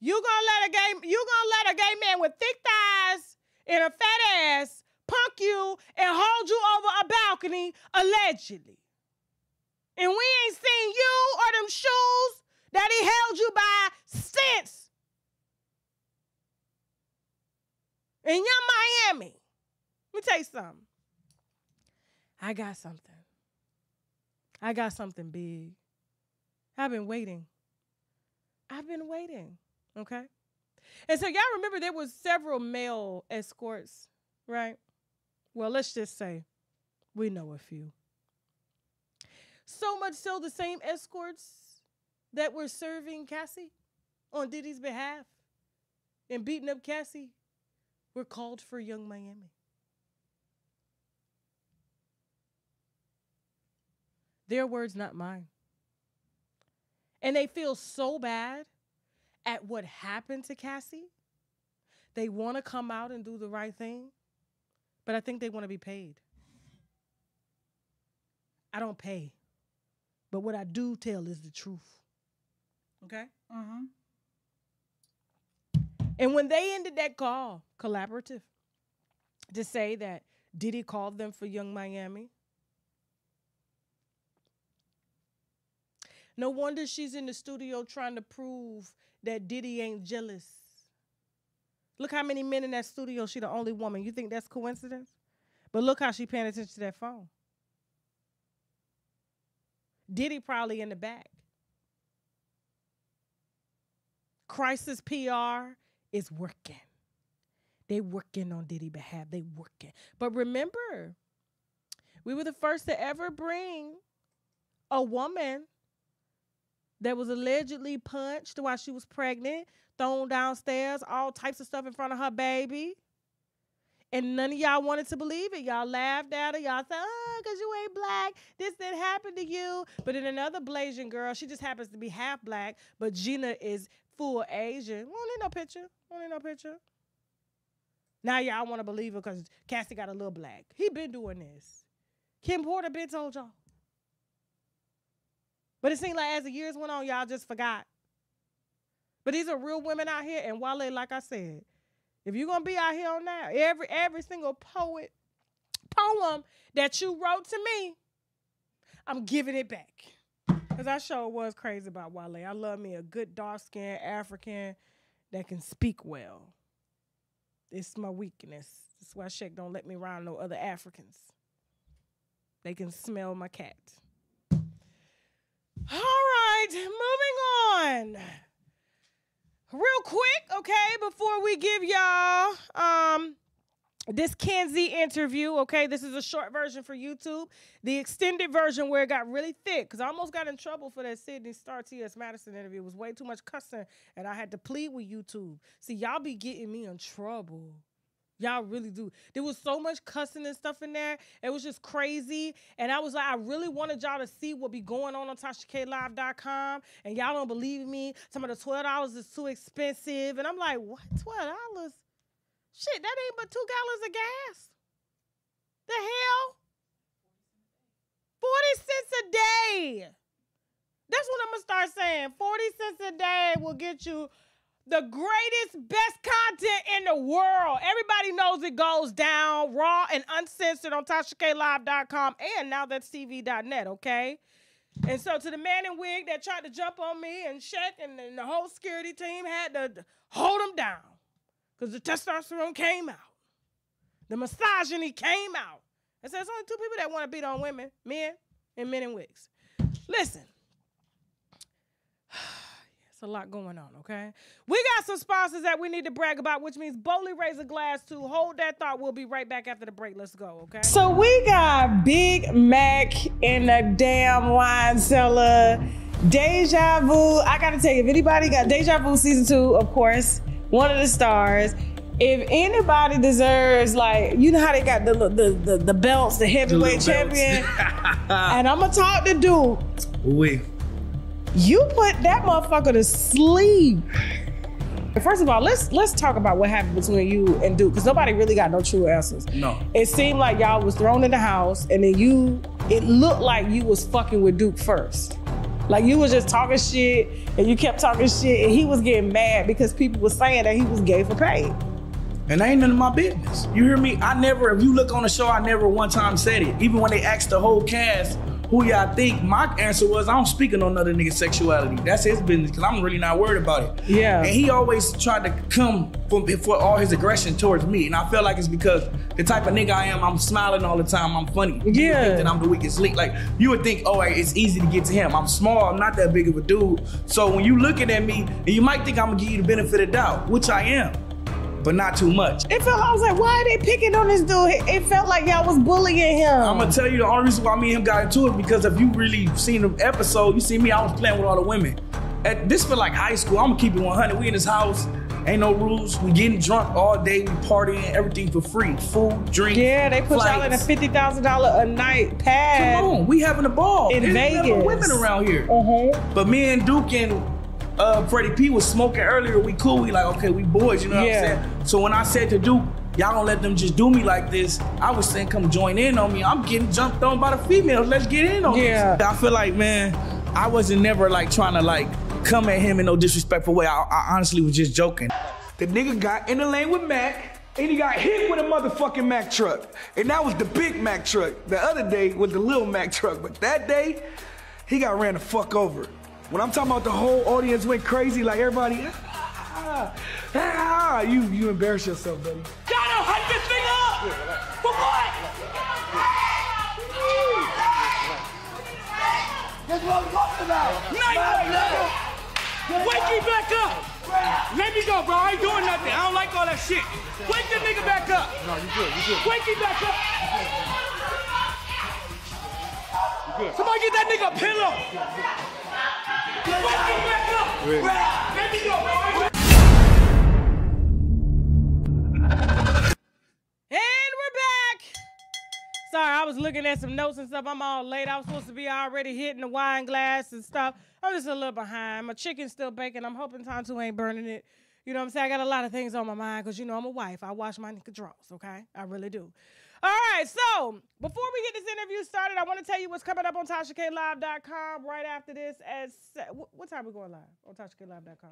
You gonna let a gay you gonna let a gay man with thick thighs and a fat ass punk you and hold you over a balcony allegedly. And we ain't seen you or them shoes that he held you by since. In Yung Miami. Let me tell you something. I got something. I got something big. I've been waiting. I've been waiting. Okay. And so y'all remember there was several male escorts, right? Well, let's just say we know a few. So much so, the same escorts that were serving Cassie on Diddy's behalf and beating up Cassie were called for Yung Miami. Their words, not mine. And they feel so bad at what happened to Cassie. They want to come out and do the right thing, but I think they want to be paid. I don't pay. But what I do tell is the truth. Okay? Mm-hmm. And when they ended that call, collaborative, to say that Diddy called them for Yung Miami, no wonder she's in the studio trying to prove that Diddy ain't jealous. Look how many men in that studio. She the only woman. You think that's coincidence? But look how she paying attention to that phone. Diddy probably in the back. Crisis PR is working. They working on Diddy behalf. They working. But remember, We were the first to ever bring a woman that was allegedly punched while she was pregnant, thrown downstairs, all types of stuff in front of her baby. And none of y'all wanted to believe it. Y'all laughed at her. Y'all said, oh, because you ain't black. This didn't happen to you. But then another Blasian girl, she just happens to be half black, but Gina is full Asian. We don't need no picture. We don't need no picture. Now y'all want to believe her because Cassie got a little black. He been doing this. Kim Porter been told y'all. But it seemed like as the years went on, y'all just forgot. But these are real women out here, and Wale, like I said, if you're gonna be out here on that, every every single poet poem that you wrote to me, I'm giving it back. Cause I sure was crazy about Wale. I love me a good dark skinned African that can speak well. It's my weakness. That's why Sheck don't let me around no other Africans. They can smell my cat. All right, moving on. Real quick, okay, before we give y'all um this Kenzy interview, okay, this is a short version for YouTube. The extended version where it got really thick, because I almost got in trouble for that Sydney Star T.S. Madison interview. It was way too much cussing, and I had to plead with YouTube. See, y'all be getting me in trouble. Y'all really do. There was so much cussing and stuff in there. It was just crazy. And I was like, I really wanted y'all to see what be going on on TashaKLive.com. And y'all don't believe me. Some of the $12 is too expensive. And I'm like, what? $12? Shit, that ain't but two gallons of gas. The hell? 40 cents a day. That's what I'm going to start saying. 40 cents a day will get you the greatest, best content in the world. Everybody knows it goes down raw and uncensored on TashaKLive.com and now that's TV.net, okay? And so to the man in wig that tried to jump on me and Sheck and, and the whole security team had to hold him down because the testosterone came out. The misogyny came out. And so there's only two people that want to beat on women, men and men in wigs. Listen. It's a lot going on, okay? We got some sponsors that we need to brag about, which means Boldly Raise a Glass to hold that thought. We'll be right back after the break. Let's go, okay? So we got Big Mac in the damn wine cellar. Deja Vu. I gotta tell you, if anybody got Deja Vu season two, of course, one of the stars. If anybody deserves, like, you know how they got the the the, the belts, the heavyweight
The
champion, and I'm gonna talk to Duke.
We.
You put that motherfucker to sleep. First of all, let's let's talk about what happened between you and Duke, because nobody really got no true answers.
No.
It seemed like y'all was thrown in the house, and then you. It looked like you was fucking with Duke first. Like you was just talking shit, and you kept talking shit, and he was getting mad because people were saying that he was gay for pay.
And that ain't none of my business. You hear me? I never, if you look on the show, I never one time said it. Even when they asked the whole cast who y'all think, my answer was I don't speak on another nigga's sexuality. That's his business because I'm really not worried about it.
Yeah.
And he always tried to come from for all his aggression towards me. And I feel like it's because the type of nigga I am, I'm smiling all the time, I'm funny.
Yeah.
that I'm the weakest link. Like you would think, oh, it's easy to get to him. I'm small, I'm not that big of a dude. So when you looking at me, and you might think I'm gonna give you the benefit of doubt, which I am, but not too much.
It felt. I was like, why are they picking on this dude? It felt like y'all was bullying him.
I'm gonna tell you the only reason why me and him got into it because if you really seen the episode, you see me, I was playing with all the women. At this feel like high school. I'm gonna keep it 100. We in his house, ain't no rules. We getting drunk all day. We partying, everything for free. Food, drink.
yeah, they put y'all in a fifty thousand dollar a night pad.
Come on, we having a ball.
In
There's
Vegas.
women around here.
Uh-huh.
But me and Duke and uh, Freddie P was smoking earlier. We cool. We like, okay, we boys. You know what I'm saying? So when I said to Duke, y'all don't let them just do me like this. I was saying, come join in on me. I'm getting jumped on by the females. Let's get in on
Yeah.
this. I feel like, man, I wasn't never like trying to like come at him in no disrespectful way. I, I honestly was just joking.
The nigga got in the lane with Mac, and he got hit with a motherfucking Mac truck. And that was the big Mac truck. The other day was the little Mac truck. But that day, he got ran the fuck over. When I'm talking about the whole audience went crazy, like everybody, ah, ah, you you embarrass yourself, buddy.
Gotta hype this thing up! For what? That's what I'm talking about.
Nice. Wake me back up. Let me go, bro. I ain't doing nothing. I don't like all that shit. Wake the nigga back up. No, you good. You good. Wake me back up. You good. Somebody get that nigga a pillow.
Sorry, I was looking at some notes and stuff. I'm all late. I was supposed to be already hitting the wine glass and stuff. I'm just a little behind. My chicken's still baking. I'm hoping Tonto ain't burning it. You know what I'm saying? I got a lot of things on my mind because, you know, I'm a wife. I wash my nigga drawers, okay? I really do. All right, so before we get this interview started, I want to tell you what's coming up on TashaKLive.com right after this. As what, what time we going live on TashaKLive.com?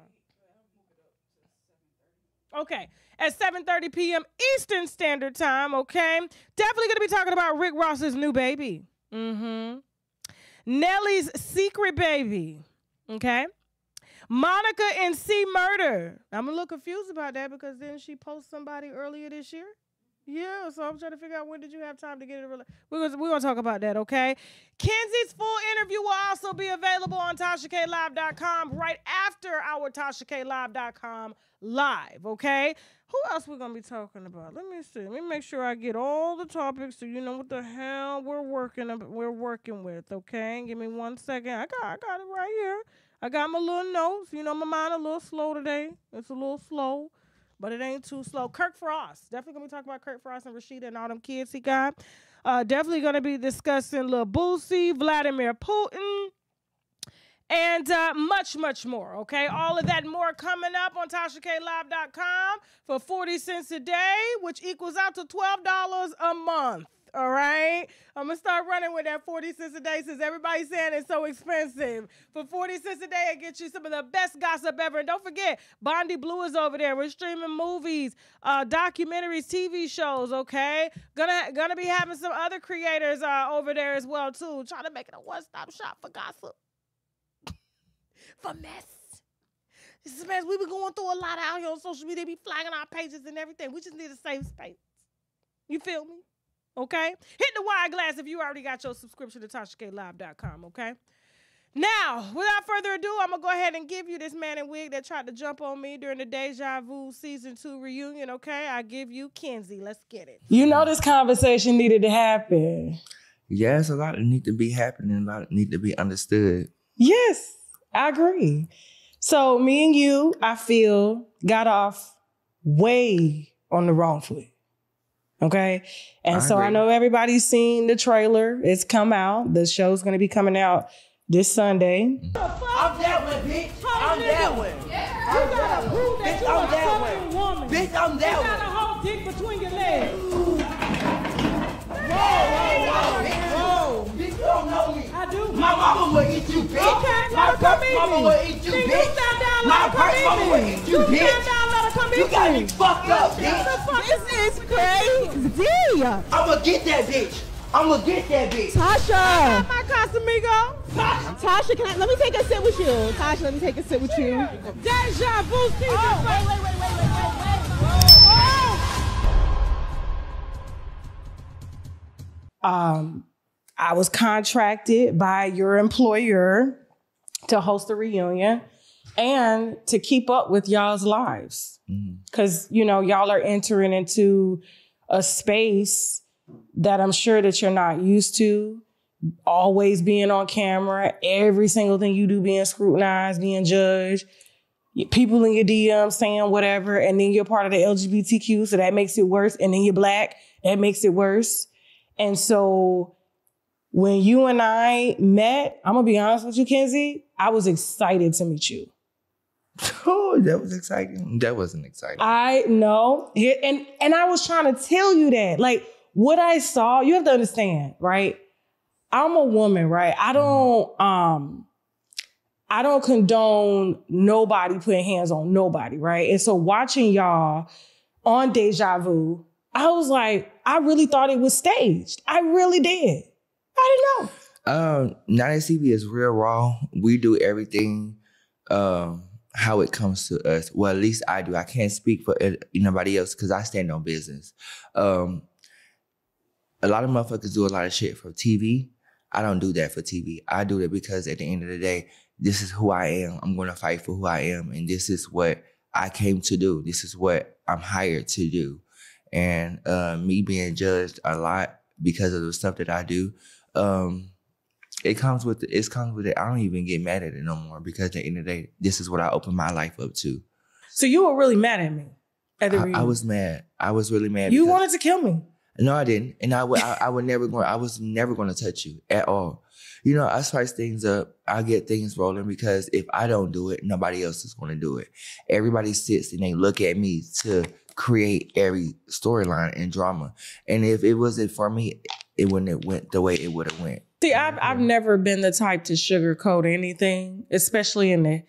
Okay, at 7:30 p.m. Eastern Standard Time. Okay, definitely gonna be talking about Rick Ross's new baby. Mm-hmm. Nelly's secret baby. Okay. Monica and C murder. I'm a little confused about that because then she post somebody earlier this year. Yeah, so I'm trying to figure out when did you have time to get it. Rela- we're gonna we're gonna talk about that, okay? Kenzy's full interview will also be available on TashaKLive.com right after our TashaKLive.com live, okay? Who else we're gonna be talking about? Let me see. Let me make sure I get all the topics so you know what the hell we're working we're working with, okay? Give me one second. I got I got it right here. I got my little notes. You know, my mind a little slow today. It's a little slow but it ain't too slow. Kirk Frost. Definitely gonna be talking about Kirk Frost and Rasheeda and all them kids he got. Uh, definitely gonna be discussing Lil Boosie, Vladimir Putin, and uh, much, much more. Okay, all of that more coming up on TashaKLive.com for 40 cents a day, which equals out to $12 a month. All right, I'm gonna start running with that 40 cents a day since everybody's saying it's so expensive. For 40 cents a day, it gets you some of the best gossip ever. And don't forget, Bondi Blue is over there. We're streaming movies, uh, documentaries, TV shows. Okay, gonna gonna be having some other creators uh, over there as well too, trying to make it a one-stop shop for gossip, for mess. This is mess. We've been going through a lot out here on social media. Be flagging our pages and everything. We just need a safe space. You feel me? Okay? Hit the wide glass if you already got your subscription to TashaKLive.com, okay? Now, without further ado, I'm gonna go ahead and give you this man in wig that tried to jump on me during the Deja Vu season two reunion, okay? I give you Kenzy. Let's get it. You know this conversation needed to happen.
Yes, a lot need to be happening. A lot need to be understood.
Yes, I agree. So me and you, I feel, got off way on the wrong foot. Okay. And
I
so I know everybody's seen the trailer. It's come out. The show's gonna be coming out this Sunday.
I'm that one, bitch. I'm that one. I'm that one. Bitch, I'm that one. Bitch, I'm that one.
Got a whole dick between your legs.
Whoa, whoa, whoa! bitch, you don't know me.
I do.
My mama will eat you, bitch.
Okay,
My
let her come
mama will eat you,
Then you
bitch.
down, let
My
her come
mama will eat you,
You
bitch.
Stand down, let her come
You
eat
got
me.
me fucked up, bitch.
This is crazy.
I'ma get that bitch. I'ma get that bitch.
Tasha.
My Casamigo.
Tasha, can I, let me take a sit with you. Tasha, let me take a sit with you.
Deja Vu.
Oh, wait, wait, wait, wait, wait, wait, wait.
um, I was contracted by your employer to host a reunion and to keep up with y'all's lives. Mm-hmm. Because, you know, y'all are entering into a space that I'm sure that you're not used to. Always being on camera, every single thing you do being scrutinized, being judged, people in your DM saying whatever, and then you're part of the LGBTQ, so that makes it worse. And then you're black, that makes it worse. And so when you and I met, I'm gonna be honest with you, Kenzy, I was excited to meet you.
Oh, that was exciting. That wasn't exciting.
I know. And and I was trying to tell you that. Like what I saw, you have to understand, right? I'm a woman, right? I don't um I don't condone nobody putting hands on nobody, right? And so watching y'all on Deja Vu, I was like, I really thought it was staged. I really did. I didn't know.
Um, 90 CB is real raw. We do everything um how it comes to us. Well, at least I do. I can't speak for nobody else because I stand on business. Um, a lot of motherfuckers do a lot of shit for TV. I don't do that for TV. I do it because at the end of the day, this is who I am. I'm going to fight for who I am, and this is what I came to do. This is what I'm hired to do. And uh, me being judged a lot because of the stuff that I do, um, it comes with it. Comes with it. I don't even get mad at it no more because at the end of the day, this is what I opened my life up to.
So you were really mad at me at the
I, I was mad. I was really mad.
You wanted to kill me.
No, I didn't, and I would. I, I would never go. I was never going to touch you at all. You know, I spice things up. I get things rolling because if I don't do it, nobody else is going to do it. Everybody sits and they look at me to create every storyline and drama. And if it wasn't for me, it wouldn't have went the way it would have went.
See, I've I've never been the type to sugarcoat anything, especially in the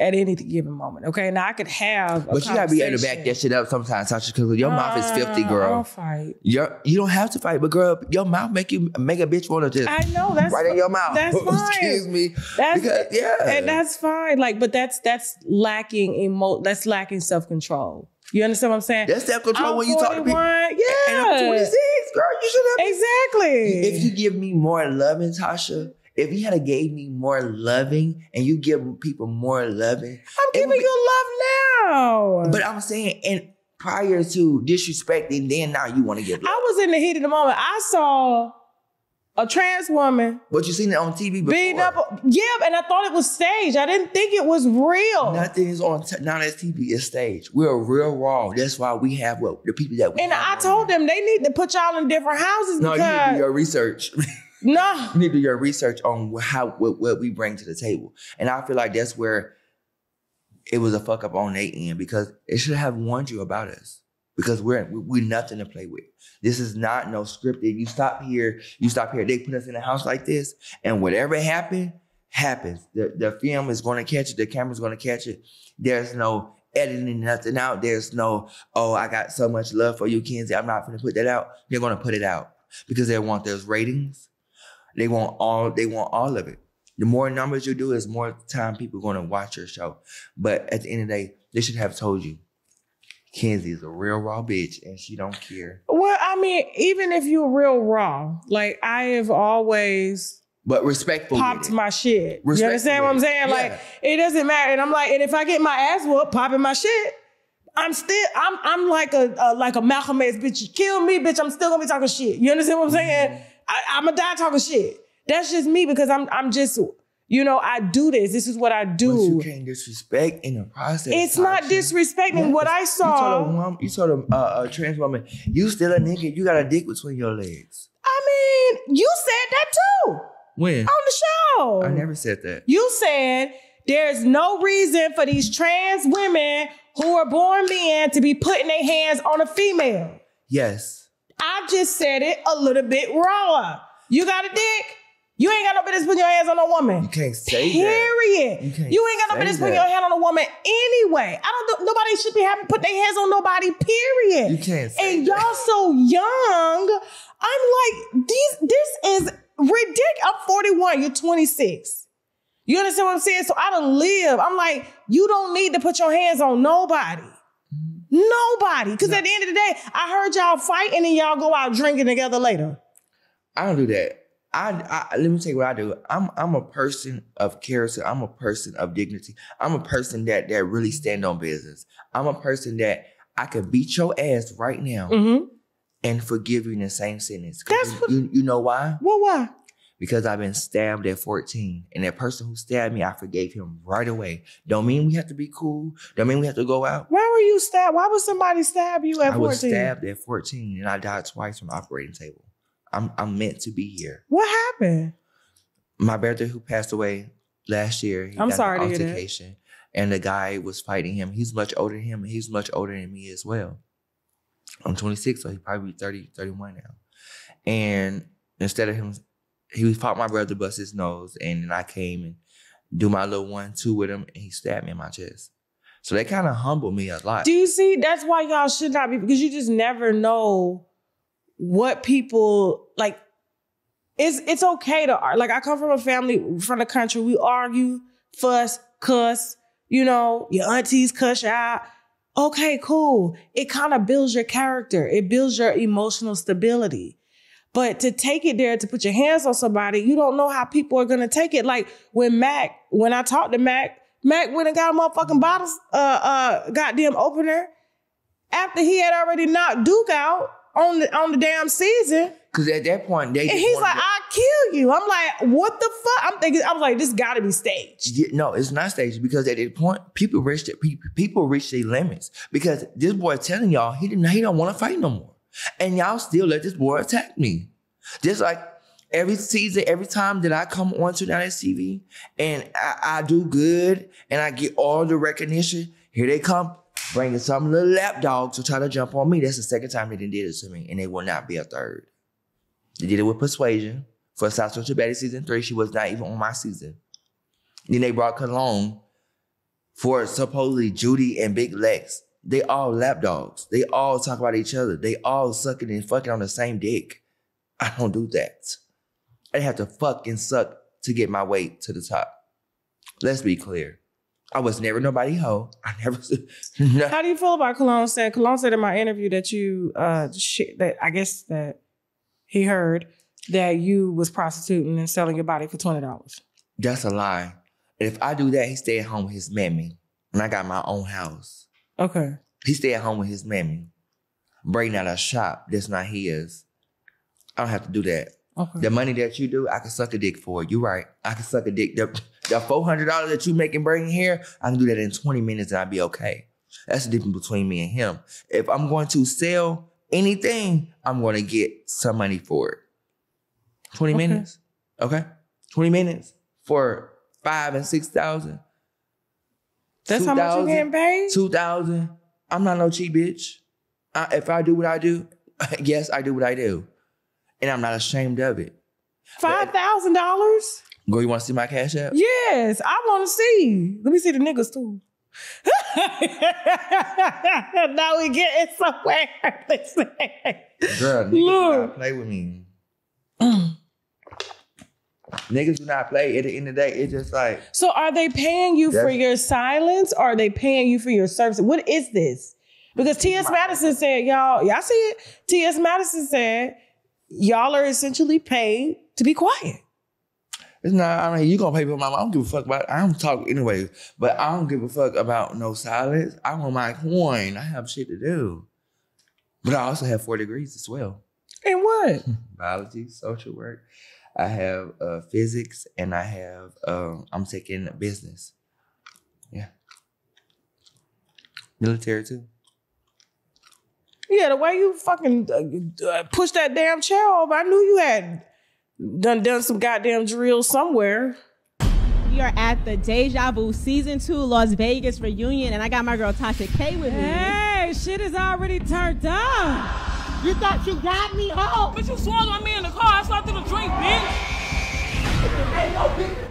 at any given moment. Okay, now I could have, a
But you gotta be able to back that shit up sometimes, Tasha, because your mouth is filthy,
Uh, I
girl.
don't fight.
You're, you don't have to fight, but girl, your mouth make you make a bitch want to just
I know that's
right in your mouth.
That's fine.
Excuse me.
That's
Because- yeah.
and that's fine. Like, but that's that's lacking emo. That's lacking self control. You understand what I'm saying?
That's self control when you talk to people.
Yeah,
And I'm 26, girl. You should have.
Exactly.
If you give me more loving, Tasha, if you had gave me more loving and you give people more loving,
I'm giving
be-
you love now.
But I'm saying, and prior to disrespecting, then now you want to give love.
I was in the heat of the moment. I saw a trans woman
But you seen it on TV before.
beating up. Yeah, and I thought it was staged. I didn't think it was real.
Nothing is on t- now that's TV is stage. We're real raw. That's why we have what the people that we
and I told them they need to put y'all in different houses
No, you need to do your research.
no.
you need to do your research on how what, what we bring to the table. And I feel like that's where it was a fuck up on their end because it should have warned you about us. Because we're we're nothing to play with. This is not no scripted. You stop here, you stop here. They put us in a house like this, and whatever happened, happens. The the film is gonna catch it, the camera's gonna catch it. There's no editing nothing out. There's no, oh, I got so much love for you, Kenzy. I'm not gonna put that out. They're gonna put it out because they want those ratings. They want all they want all of it. The more numbers you do, is more time people are gonna watch your show. But at the end of the day, they should have told you, Kenzy is a real raw bitch and she don't care.
Well, I mean, even if you're real raw, like I have always
But respectful.
popped my shit.
Respectful
you understand what I'm saying?
Yeah.
Like it doesn't matter. And I'm like, and if I get my ass whooped popping my shit, I'm still I'm I'm like a, a like a Malcolm X bitch. You kill me, bitch. I'm still gonna be talking shit. You understand what I'm saying?
Mm-hmm.
I, I'm gonna die talking shit. That's just me because I'm I'm just you know I do this. This is what I do.
But you can't disrespect in the process.
It's not disrespecting
Yeah,
what I
You
saw.
told a woman, you told a, uh, a trans woman, you still a nigga, you got a dick between your legs.
I mean, you said that too
When?
on the show.
I never said that.
You said there's no reason for these trans women who are born men to be putting their hands on a female.
Yes.
I just said it a little bit rawer. You got a dick? You ain't got no business putting your hands on a woman.
You can't say that.
Period.
You
You,
can't
ain't got no business putting
that.
your hand on a woman anyway. I don't. Nobody should be having put their hands on nobody. Period.
You can't say
And
that.
y'all so young. I'm like, these. This is ridiculous. I'm 41. You're 26. You understand what I'm saying? So I don't live. I'm like, you don't need to put your hands on nobody. Nobody. Because at the end of the day, I heard y'all fight and then y'all go out drinking together later.
I don't do that. I, I let me tell you what I do. I'm I'm a person of character. I'm a person of dignity. I'm a person that that really stand on business. I'm a person that I could beat your ass right now
Mm-hmm.
and forgive you in the same sentence.
That's
you,
what-
you, you know why?
Well, why?
Because I've been stabbed at 14. And that person who stabbed me, I forgave him right away. Don't mean we have to be cool. Don't mean we have to go out.
Why were you stabbed? Why would somebody stab you at
I was
14?
stabbed at 14 and I died twice from the operating table. I'm I'm meant to be here.
What happened?
my brother who passed away last year. He
I'm
got
sorry
an
to hear that.
And the guy was fighting him. He's much older than him, and he's much older than me as well. I'm 26, so he probably 30, 31 now. And instead of him, he fought my brother, bust his nose, and then I came and do my little one two with him, and he stabbed me in my chest. So that kind of humbled me a lot.
Do you see? That's why y'all should not be because you just never know what people like. It's it's okay to like. I come from a family from the country. We argue, fuss, cuss. You know, your aunties cuss out. Okay, cool. It kind of builds your character. It builds your emotional stability. But to take it there to put your hands on somebody, you don't know how people are gonna take it. Like when Mac, when I talked to Mac, Mac went and got a motherfucking bottles, uh, uh, goddamn opener after he had already knocked Duke out on the on the damn season.
Because at that point, they
And he's like,
to-
I kill you. I'm like, what the fuck? I'm thinking, I was like, this gotta be staged.
Yeah, no, it's not staged because at that point, people reach their, people, people reach their limits because this boy telling y'all he didn't he don't want to fight no more, and y'all still let this boy attack me. Just like every season, every time that I come onto that TV and I, I do good and I get all the recognition, here they come bringing some little lap dogs to try to jump on me. That's the second time they did it to me, and they will not be a third. They did it with Persuasion for South Central Betty season three. She was not even on my season. Then they brought Cologne for supposedly Judy and Big Lex. They all lap dogs. They all talk about each other. They all sucking and fucking on the same dick. I don't do that. I have to fucking suck to get my way to the top. Let's be clear. I was never nobody hoe. I never. no.
How do you feel about Cologne said? Cologne said in my interview that you, uh, shit, that I guess that he heard that you was prostituting and selling your body for twenty dollars.
That's a lie. If I do that, he stay at home with his mammy, and I got my own house.
Okay.
He stay at home with his mammy, bringing out a shop that's not his. I don't have to do that.
Okay.
The money that you do, I can suck a dick for. You right. I can suck a dick. The, the four hundred dollars that you make and bring here, I can do that in twenty minutes and I'll be okay. That's the difference between me and him. If I'm going to sell anything, I'm going to get some money for it. Twenty
Okay.
minutes, okay? Twenty minutes for five and six thousand.
That's how much you getting paid?
Two thousand. I'm not no cheap bitch. I, if I do what I do, yes, I do what I do, and I'm not ashamed of it.
Five thousand dollars?
Go, you want to see my cash app?
Yes, I want to see. Let me see the niggas too. now we getting somewhere.
Girl, niggas do
Look.
not play with me. niggas do not play. At the end of the day, it's just like
so are they paying you for your silence or are they paying you for your service? What is this? Because T.S. Madison said, y'all, y'all see it? T.S. Madison said, y'all are essentially paid to be quiet.
It's not. I mean, you gonna pay for my. I don't give a fuck about. I don't talk anyway, but I don't give a fuck about no silence. I want my coin. I have shit to do, but I also have four degrees as well.
And what?
biology, social work. I have uh, physics, and I have um, I'm taking business. Yeah, military too.
Yeah, the way you fucking uh, uh, push that damn chair over, I knew you had done done some goddamn drill somewhere.
We are at the Deja Vu Season 2 Las Vegas reunion, and I got my girl Tasha K with me.
Hey, shit is already turned on.
You thought you got me? Oh!
But you swung on me in the car. I started the drink, bitch.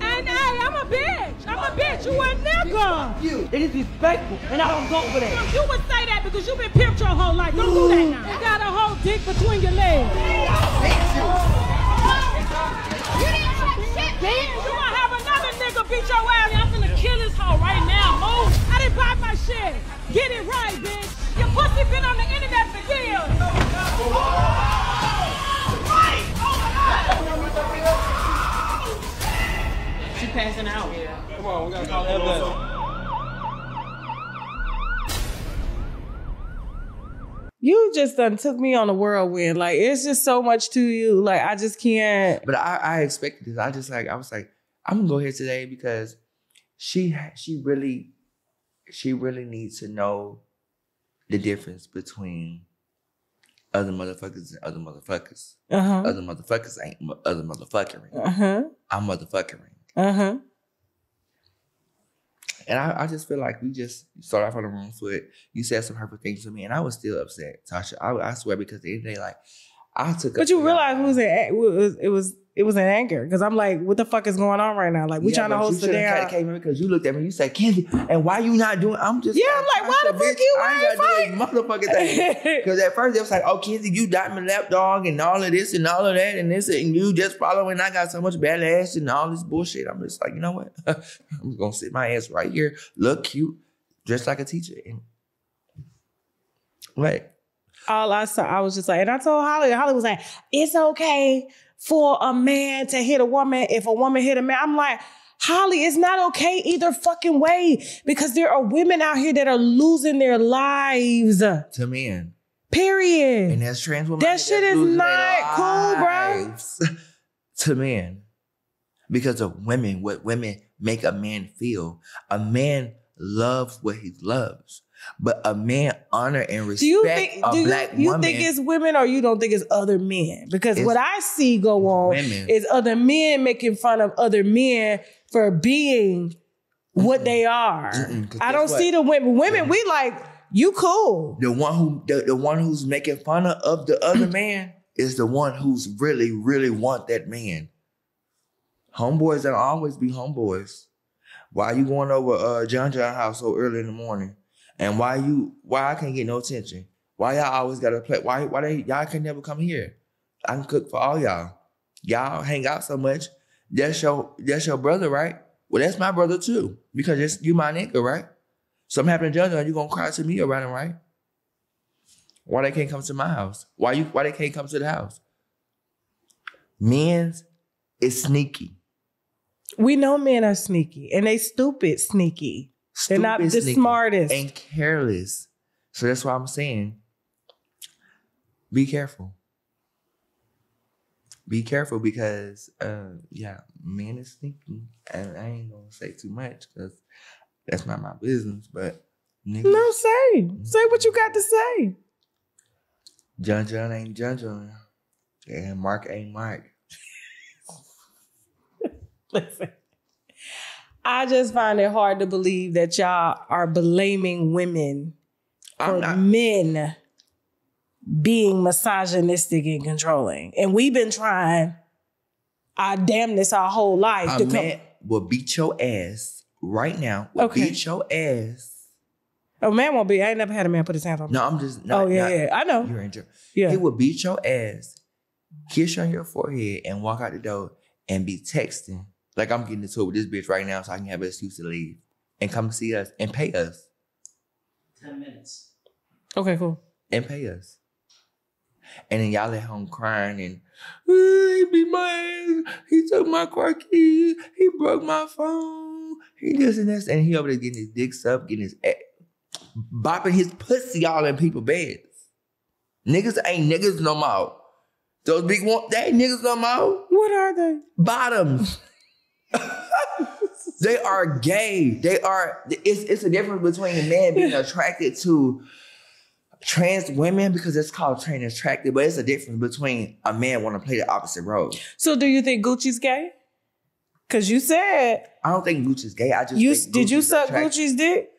And hey, I'm a bitch. I'm a bitch. You a nigga.
You. It is respectful, and I don't go for that.
You would say that because you've been pimped your whole life. Don't do that now. You got a whole dick between your legs.
You didn't say shit, bitch. You gonna have another nigga beat your ass. I'm finna kill this hoe right now. Move.
I didn't buy my shit. Get it right, bitch.
Your pussy been on the internet for years.
She passing out. Yeah.
Come on, we gotta call the
You just done took me on a whirlwind. Like it's just so much to you. Like I just can't.
But I, I expected this. I just like I was like I'm gonna go here today because she she really she really needs to know the difference between other motherfuckers and other motherfuckers.
Uh huh.
Other motherfuckers ain't other motherfuckering.
Uh huh.
I'm motherfuckering.
Uh huh.
And I, I just feel like we just started off on the wrong foot. You said some hurtful things to me, and I was still upset, Tasha. I, I swear, because at the end of the day, like, I took.
But you realize it was in, it was it was it was in anger because I'm like, what the fuck is going on right now? Like we
Yeah,
trying to host the damn.
Came in because you looked at me. You said, "Kenzy, and why you not doing?" I'm just
Yeah, I'm like, why the fuck you
"Bitch, I
ain't
gotta do motherfucking thing. Because at first it was like, "Oh, Kenzy, you got me lap dog and all of this and all of that and this and you just following. I got so much bad ass and all this bullshit." I'm just like, you know what? I'm gonna sit my ass right here, look cute, dressed like a teacher, and wait.
all I saw, I was just like, and I told Holly, Holly was like, it's okay for a man to hit a woman if a woman hit a man. I'm like, Holly, it's not okay either fucking way because there are women out here that are losing their lives.
To men.
Period.
And that's trans women.
That shit is not cool, bro.
to men because of women, what women make a man feel. A man loves what he loves. But a man honor and respect
Do you think
a
do you,
black
you
woman.
think it's women or you don't think it's other men? Because what I see go on
women.
is other men making fun of other men for being what they are. I don't
what?
see the women. Women, we like you cool.
the one who the, the one who's making fun of, of the other man is the one who's really, really want that man. Homeboys don't always be homeboys. Why you going over uh John John house so early in the morning? And why you why I can't get no attention? Why y'all always gotta play? Why why they y'all can never come here? I can cook for all y'all. Y'all hang out so much. That's your that's your brother, right? Well, that's my brother too. Because it's you my nigga, right? Something happened to John John, you gonna cry to me about him, right? Why they can't come to my house? Why you why they can't come to the house? Men's is sneaky.
We know men are sneaky and they stupid sneaky. They're not the smartest.
and careless. So that's why I'm saying, be careful. Be careful because, uh, yeah, men is sneaky, and I ain't gonna say too much because that's not my business. But niggas,
No, say. Say what you got to say.
John John ain't John John, and Mark ain't Mark.
Listen. I just find it hard to believe that y'all are blaming women for men being misogynistic and controlling. And we've been trying our damnness our whole life
A
to come.
man will beat your ass right now. Will
Okay.
beat your ass.
A man won't be. I ain't never had a man put his hands on me.
No, I'm just. Not,
oh yeah,
not-
yeah. I know.
You're in.
Yeah.
He will beat your ass, kiss you on your forehead, and walk out the door and be texting. Like I'm getting into it with this bitch right now, so I can have an excuse to leave and come see us and pay us
Ten minutes.
Okay, cool.
and pay us. And then y'all at home crying and "Uh, he beat my ass. He took my car keys. He broke my phone. He this and this, and he over there getting his dicks up, getting his ass, bopping his pussy all in people's beds. Niggas ain't niggas no more. Those big one, they ain't niggas no more.
What are they?
Bottoms. They are gay. They are. It's it's a difference between a man being attracted to trans women because it's called trans attracted, but it's a difference between a man want to play the opposite role.
So do you think Gucci's gay? Cause you said
I don't think Gucci's gay. I just
you did you suck
attracted.
Gucci's dick?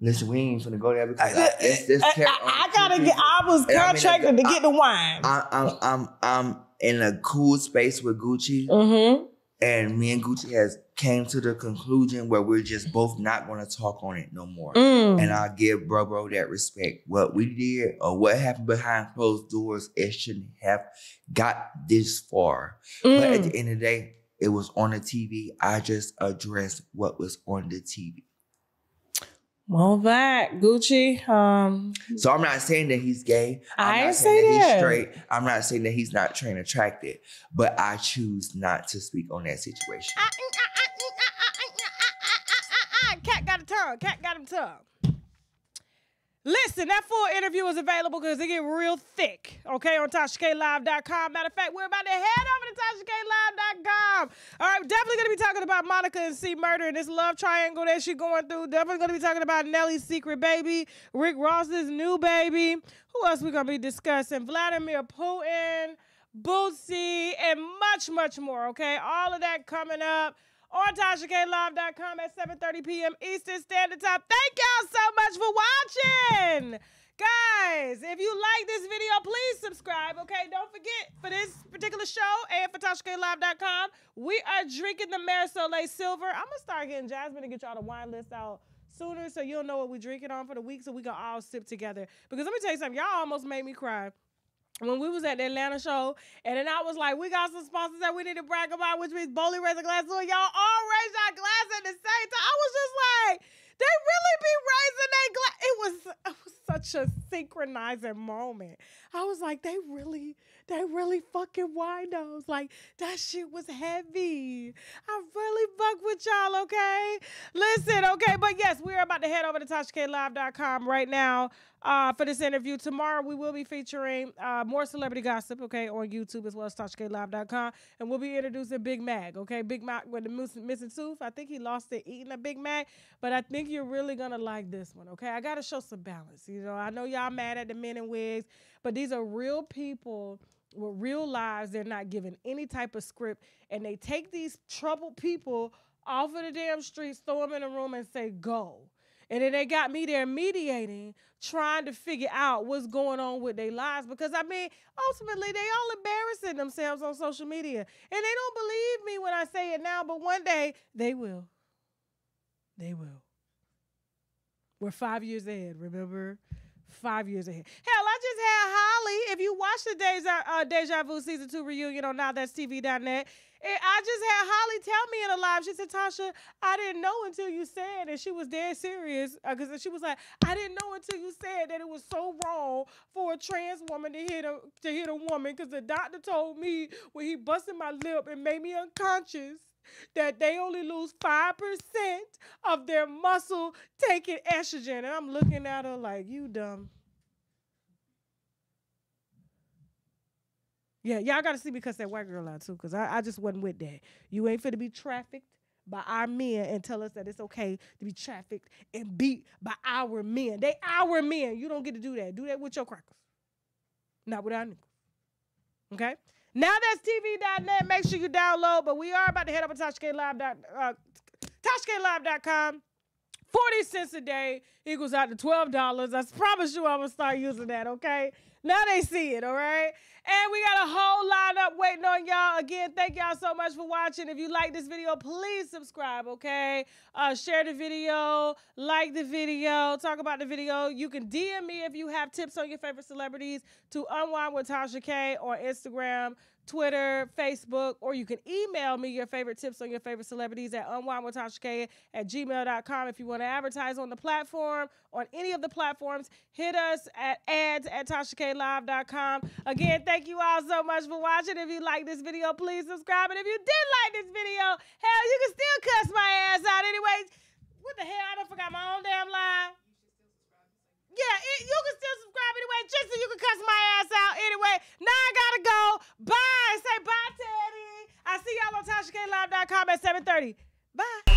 Listen, we ain't finna go there because I, it's, it's
I, I- I gotta get. I was
And I mean,
contracted to get the wine.
I, I'm I'm I'm in a cool space with Gucci.
Mm-hmm.
And me and Gucci has came to the conclusion where we're just both not going to talk on it no more.
Mm.
And I give bro bro that respect. What we did or what happened behind closed doors, it shouldn't have got this far. But at
Mm.
the end of the day, it was on the TV. I just addressed what was on the TV.
Well, that Gucci. Um,
So I'm not saying that he's gay. I'm
I
not
ain't
saying
say
that
that.
he's straight. I'm not saying that he's not train attracted. But I choose not to speak on that situation.
Cat got a tongue. Cat got him tongue. Listen, that full interview is available because it get real thick, okay, on TashaKLive.com. Matter of fact, we're about to head over to TashaKLive.com. All right, definitely going to be talking about Monica and C Murder and this love triangle that she going through. Definitely going to be talking about Nelly's secret baby, Rick Ross's new baby. Who else we going to be discussing? Vladimir Putin, Boosie, and much, much more, okay? All of that coming up on TashaKLive.com at 7.30 p.m. Eastern Standard Time. Thank y'all so much for watching. Guys, if you like this video, please subscribe, okay? Don't forget, for this particular show and for TashaKLive.com, we are drinking the Mer Soleil Silver. I'm going to start getting Jasmine to get y'all the wine list out sooner so you'll know what we're drinking on for the week so we can all sip together. Because let me tell you something, y'all almost made me cry when we was at the Atlanta show, and then I was like, we got some sponsors that we need to brag about, which means Bowley raised a glass and Y'all all raised our glass at the same time. I was just like, they really be raising their glass. It was, it was such a synchronizing moment. I was like, they really, they really fucking winos. Like that shit was heavy. I really fuck with y'all, okay? Listen, okay, but yes, we're about to head over to TashaKLive.com right now uh, for this interview. Tomorrow we will be featuring uh, more celebrity gossip, okay, on YouTube as well as TashaKLive.com. And we'll be introducing Big Mac, okay? Big Mac with the missing tooth. I think he lost it eating a Big Mac, but I think you're really gonna like this one, okay? I gotta show some balance. You know, I know y'all mad at the men in wigs, but these are real people with real lives. They're not given any type of script, and they take these troubled people off of the damn streets, throw them in a room, and say, go. And then they got me there mediating, trying to figure out what's going on with their lives. Because I mean, ultimately, they all embarrassing themselves on social media. And they don't believe me when I say it now, but one day they will. They will. We're five years ahead, remember? Five years ahead. Hell, I just had Holly. If you watch the Deja, uh, Deja Vu season two reunion on NowThat'sTV.net, I just had Holly tell me in a live. She said, "Tasha, I didn't know until you said," and she was dead serious because uh, she was like, "I didn't know until you said that it was so wrong for a trans woman to hit a to hit a woman because the doctor told me when he busted my lip and made me unconscious." That they only lose 5% of their muscle taking estrogen. And I'm looking at her like, you dumb. Yeah, y'all got to see me cuss that white girl out too, because I, I just wasn't with that. You ain't fit to be trafficked by our men and tell us that it's okay to be trafficked and beat by our men. They our men. You don't get to do that. Do that with your crackers. Not with our niggas. Okay? Now that's TV.net. Make sure you download. But we are about to head over to TashaKLive.com. Uh, TashaKLive.com. 40 cents a day equals out to $12. I promise you I'm going to start using that, okay? Now they see it, all right? And we got a whole lineup waiting on y'all. Again, thank y'all so much for watching. If you like this video, please subscribe, okay? Uh, share the video, like the video, talk about the video. You can DM me if you have tips on your favorite celebrities to Unwine with Tasha K on Instagram. Twitter, Facebook, or you can email me your favorite tips on your favorite celebrities at unwinewithtasha at gmail.com. If you want to advertise on the platform, on any of the platforms, hit us at ads at TashaKLive.com. Again, thank you all so much for watching. If you like this video, please subscribe. And if you did like this video, hell, you can still cuss my ass out anyway. What the hell? I don't forgot my own damn line. Yeah, it, you can still subscribe anyway, just so you can cuss my ass out anyway. Now I gotta go. Bye. Say bye, Teddy. I see y'all on TashaKLive.com at 7:30. Bye.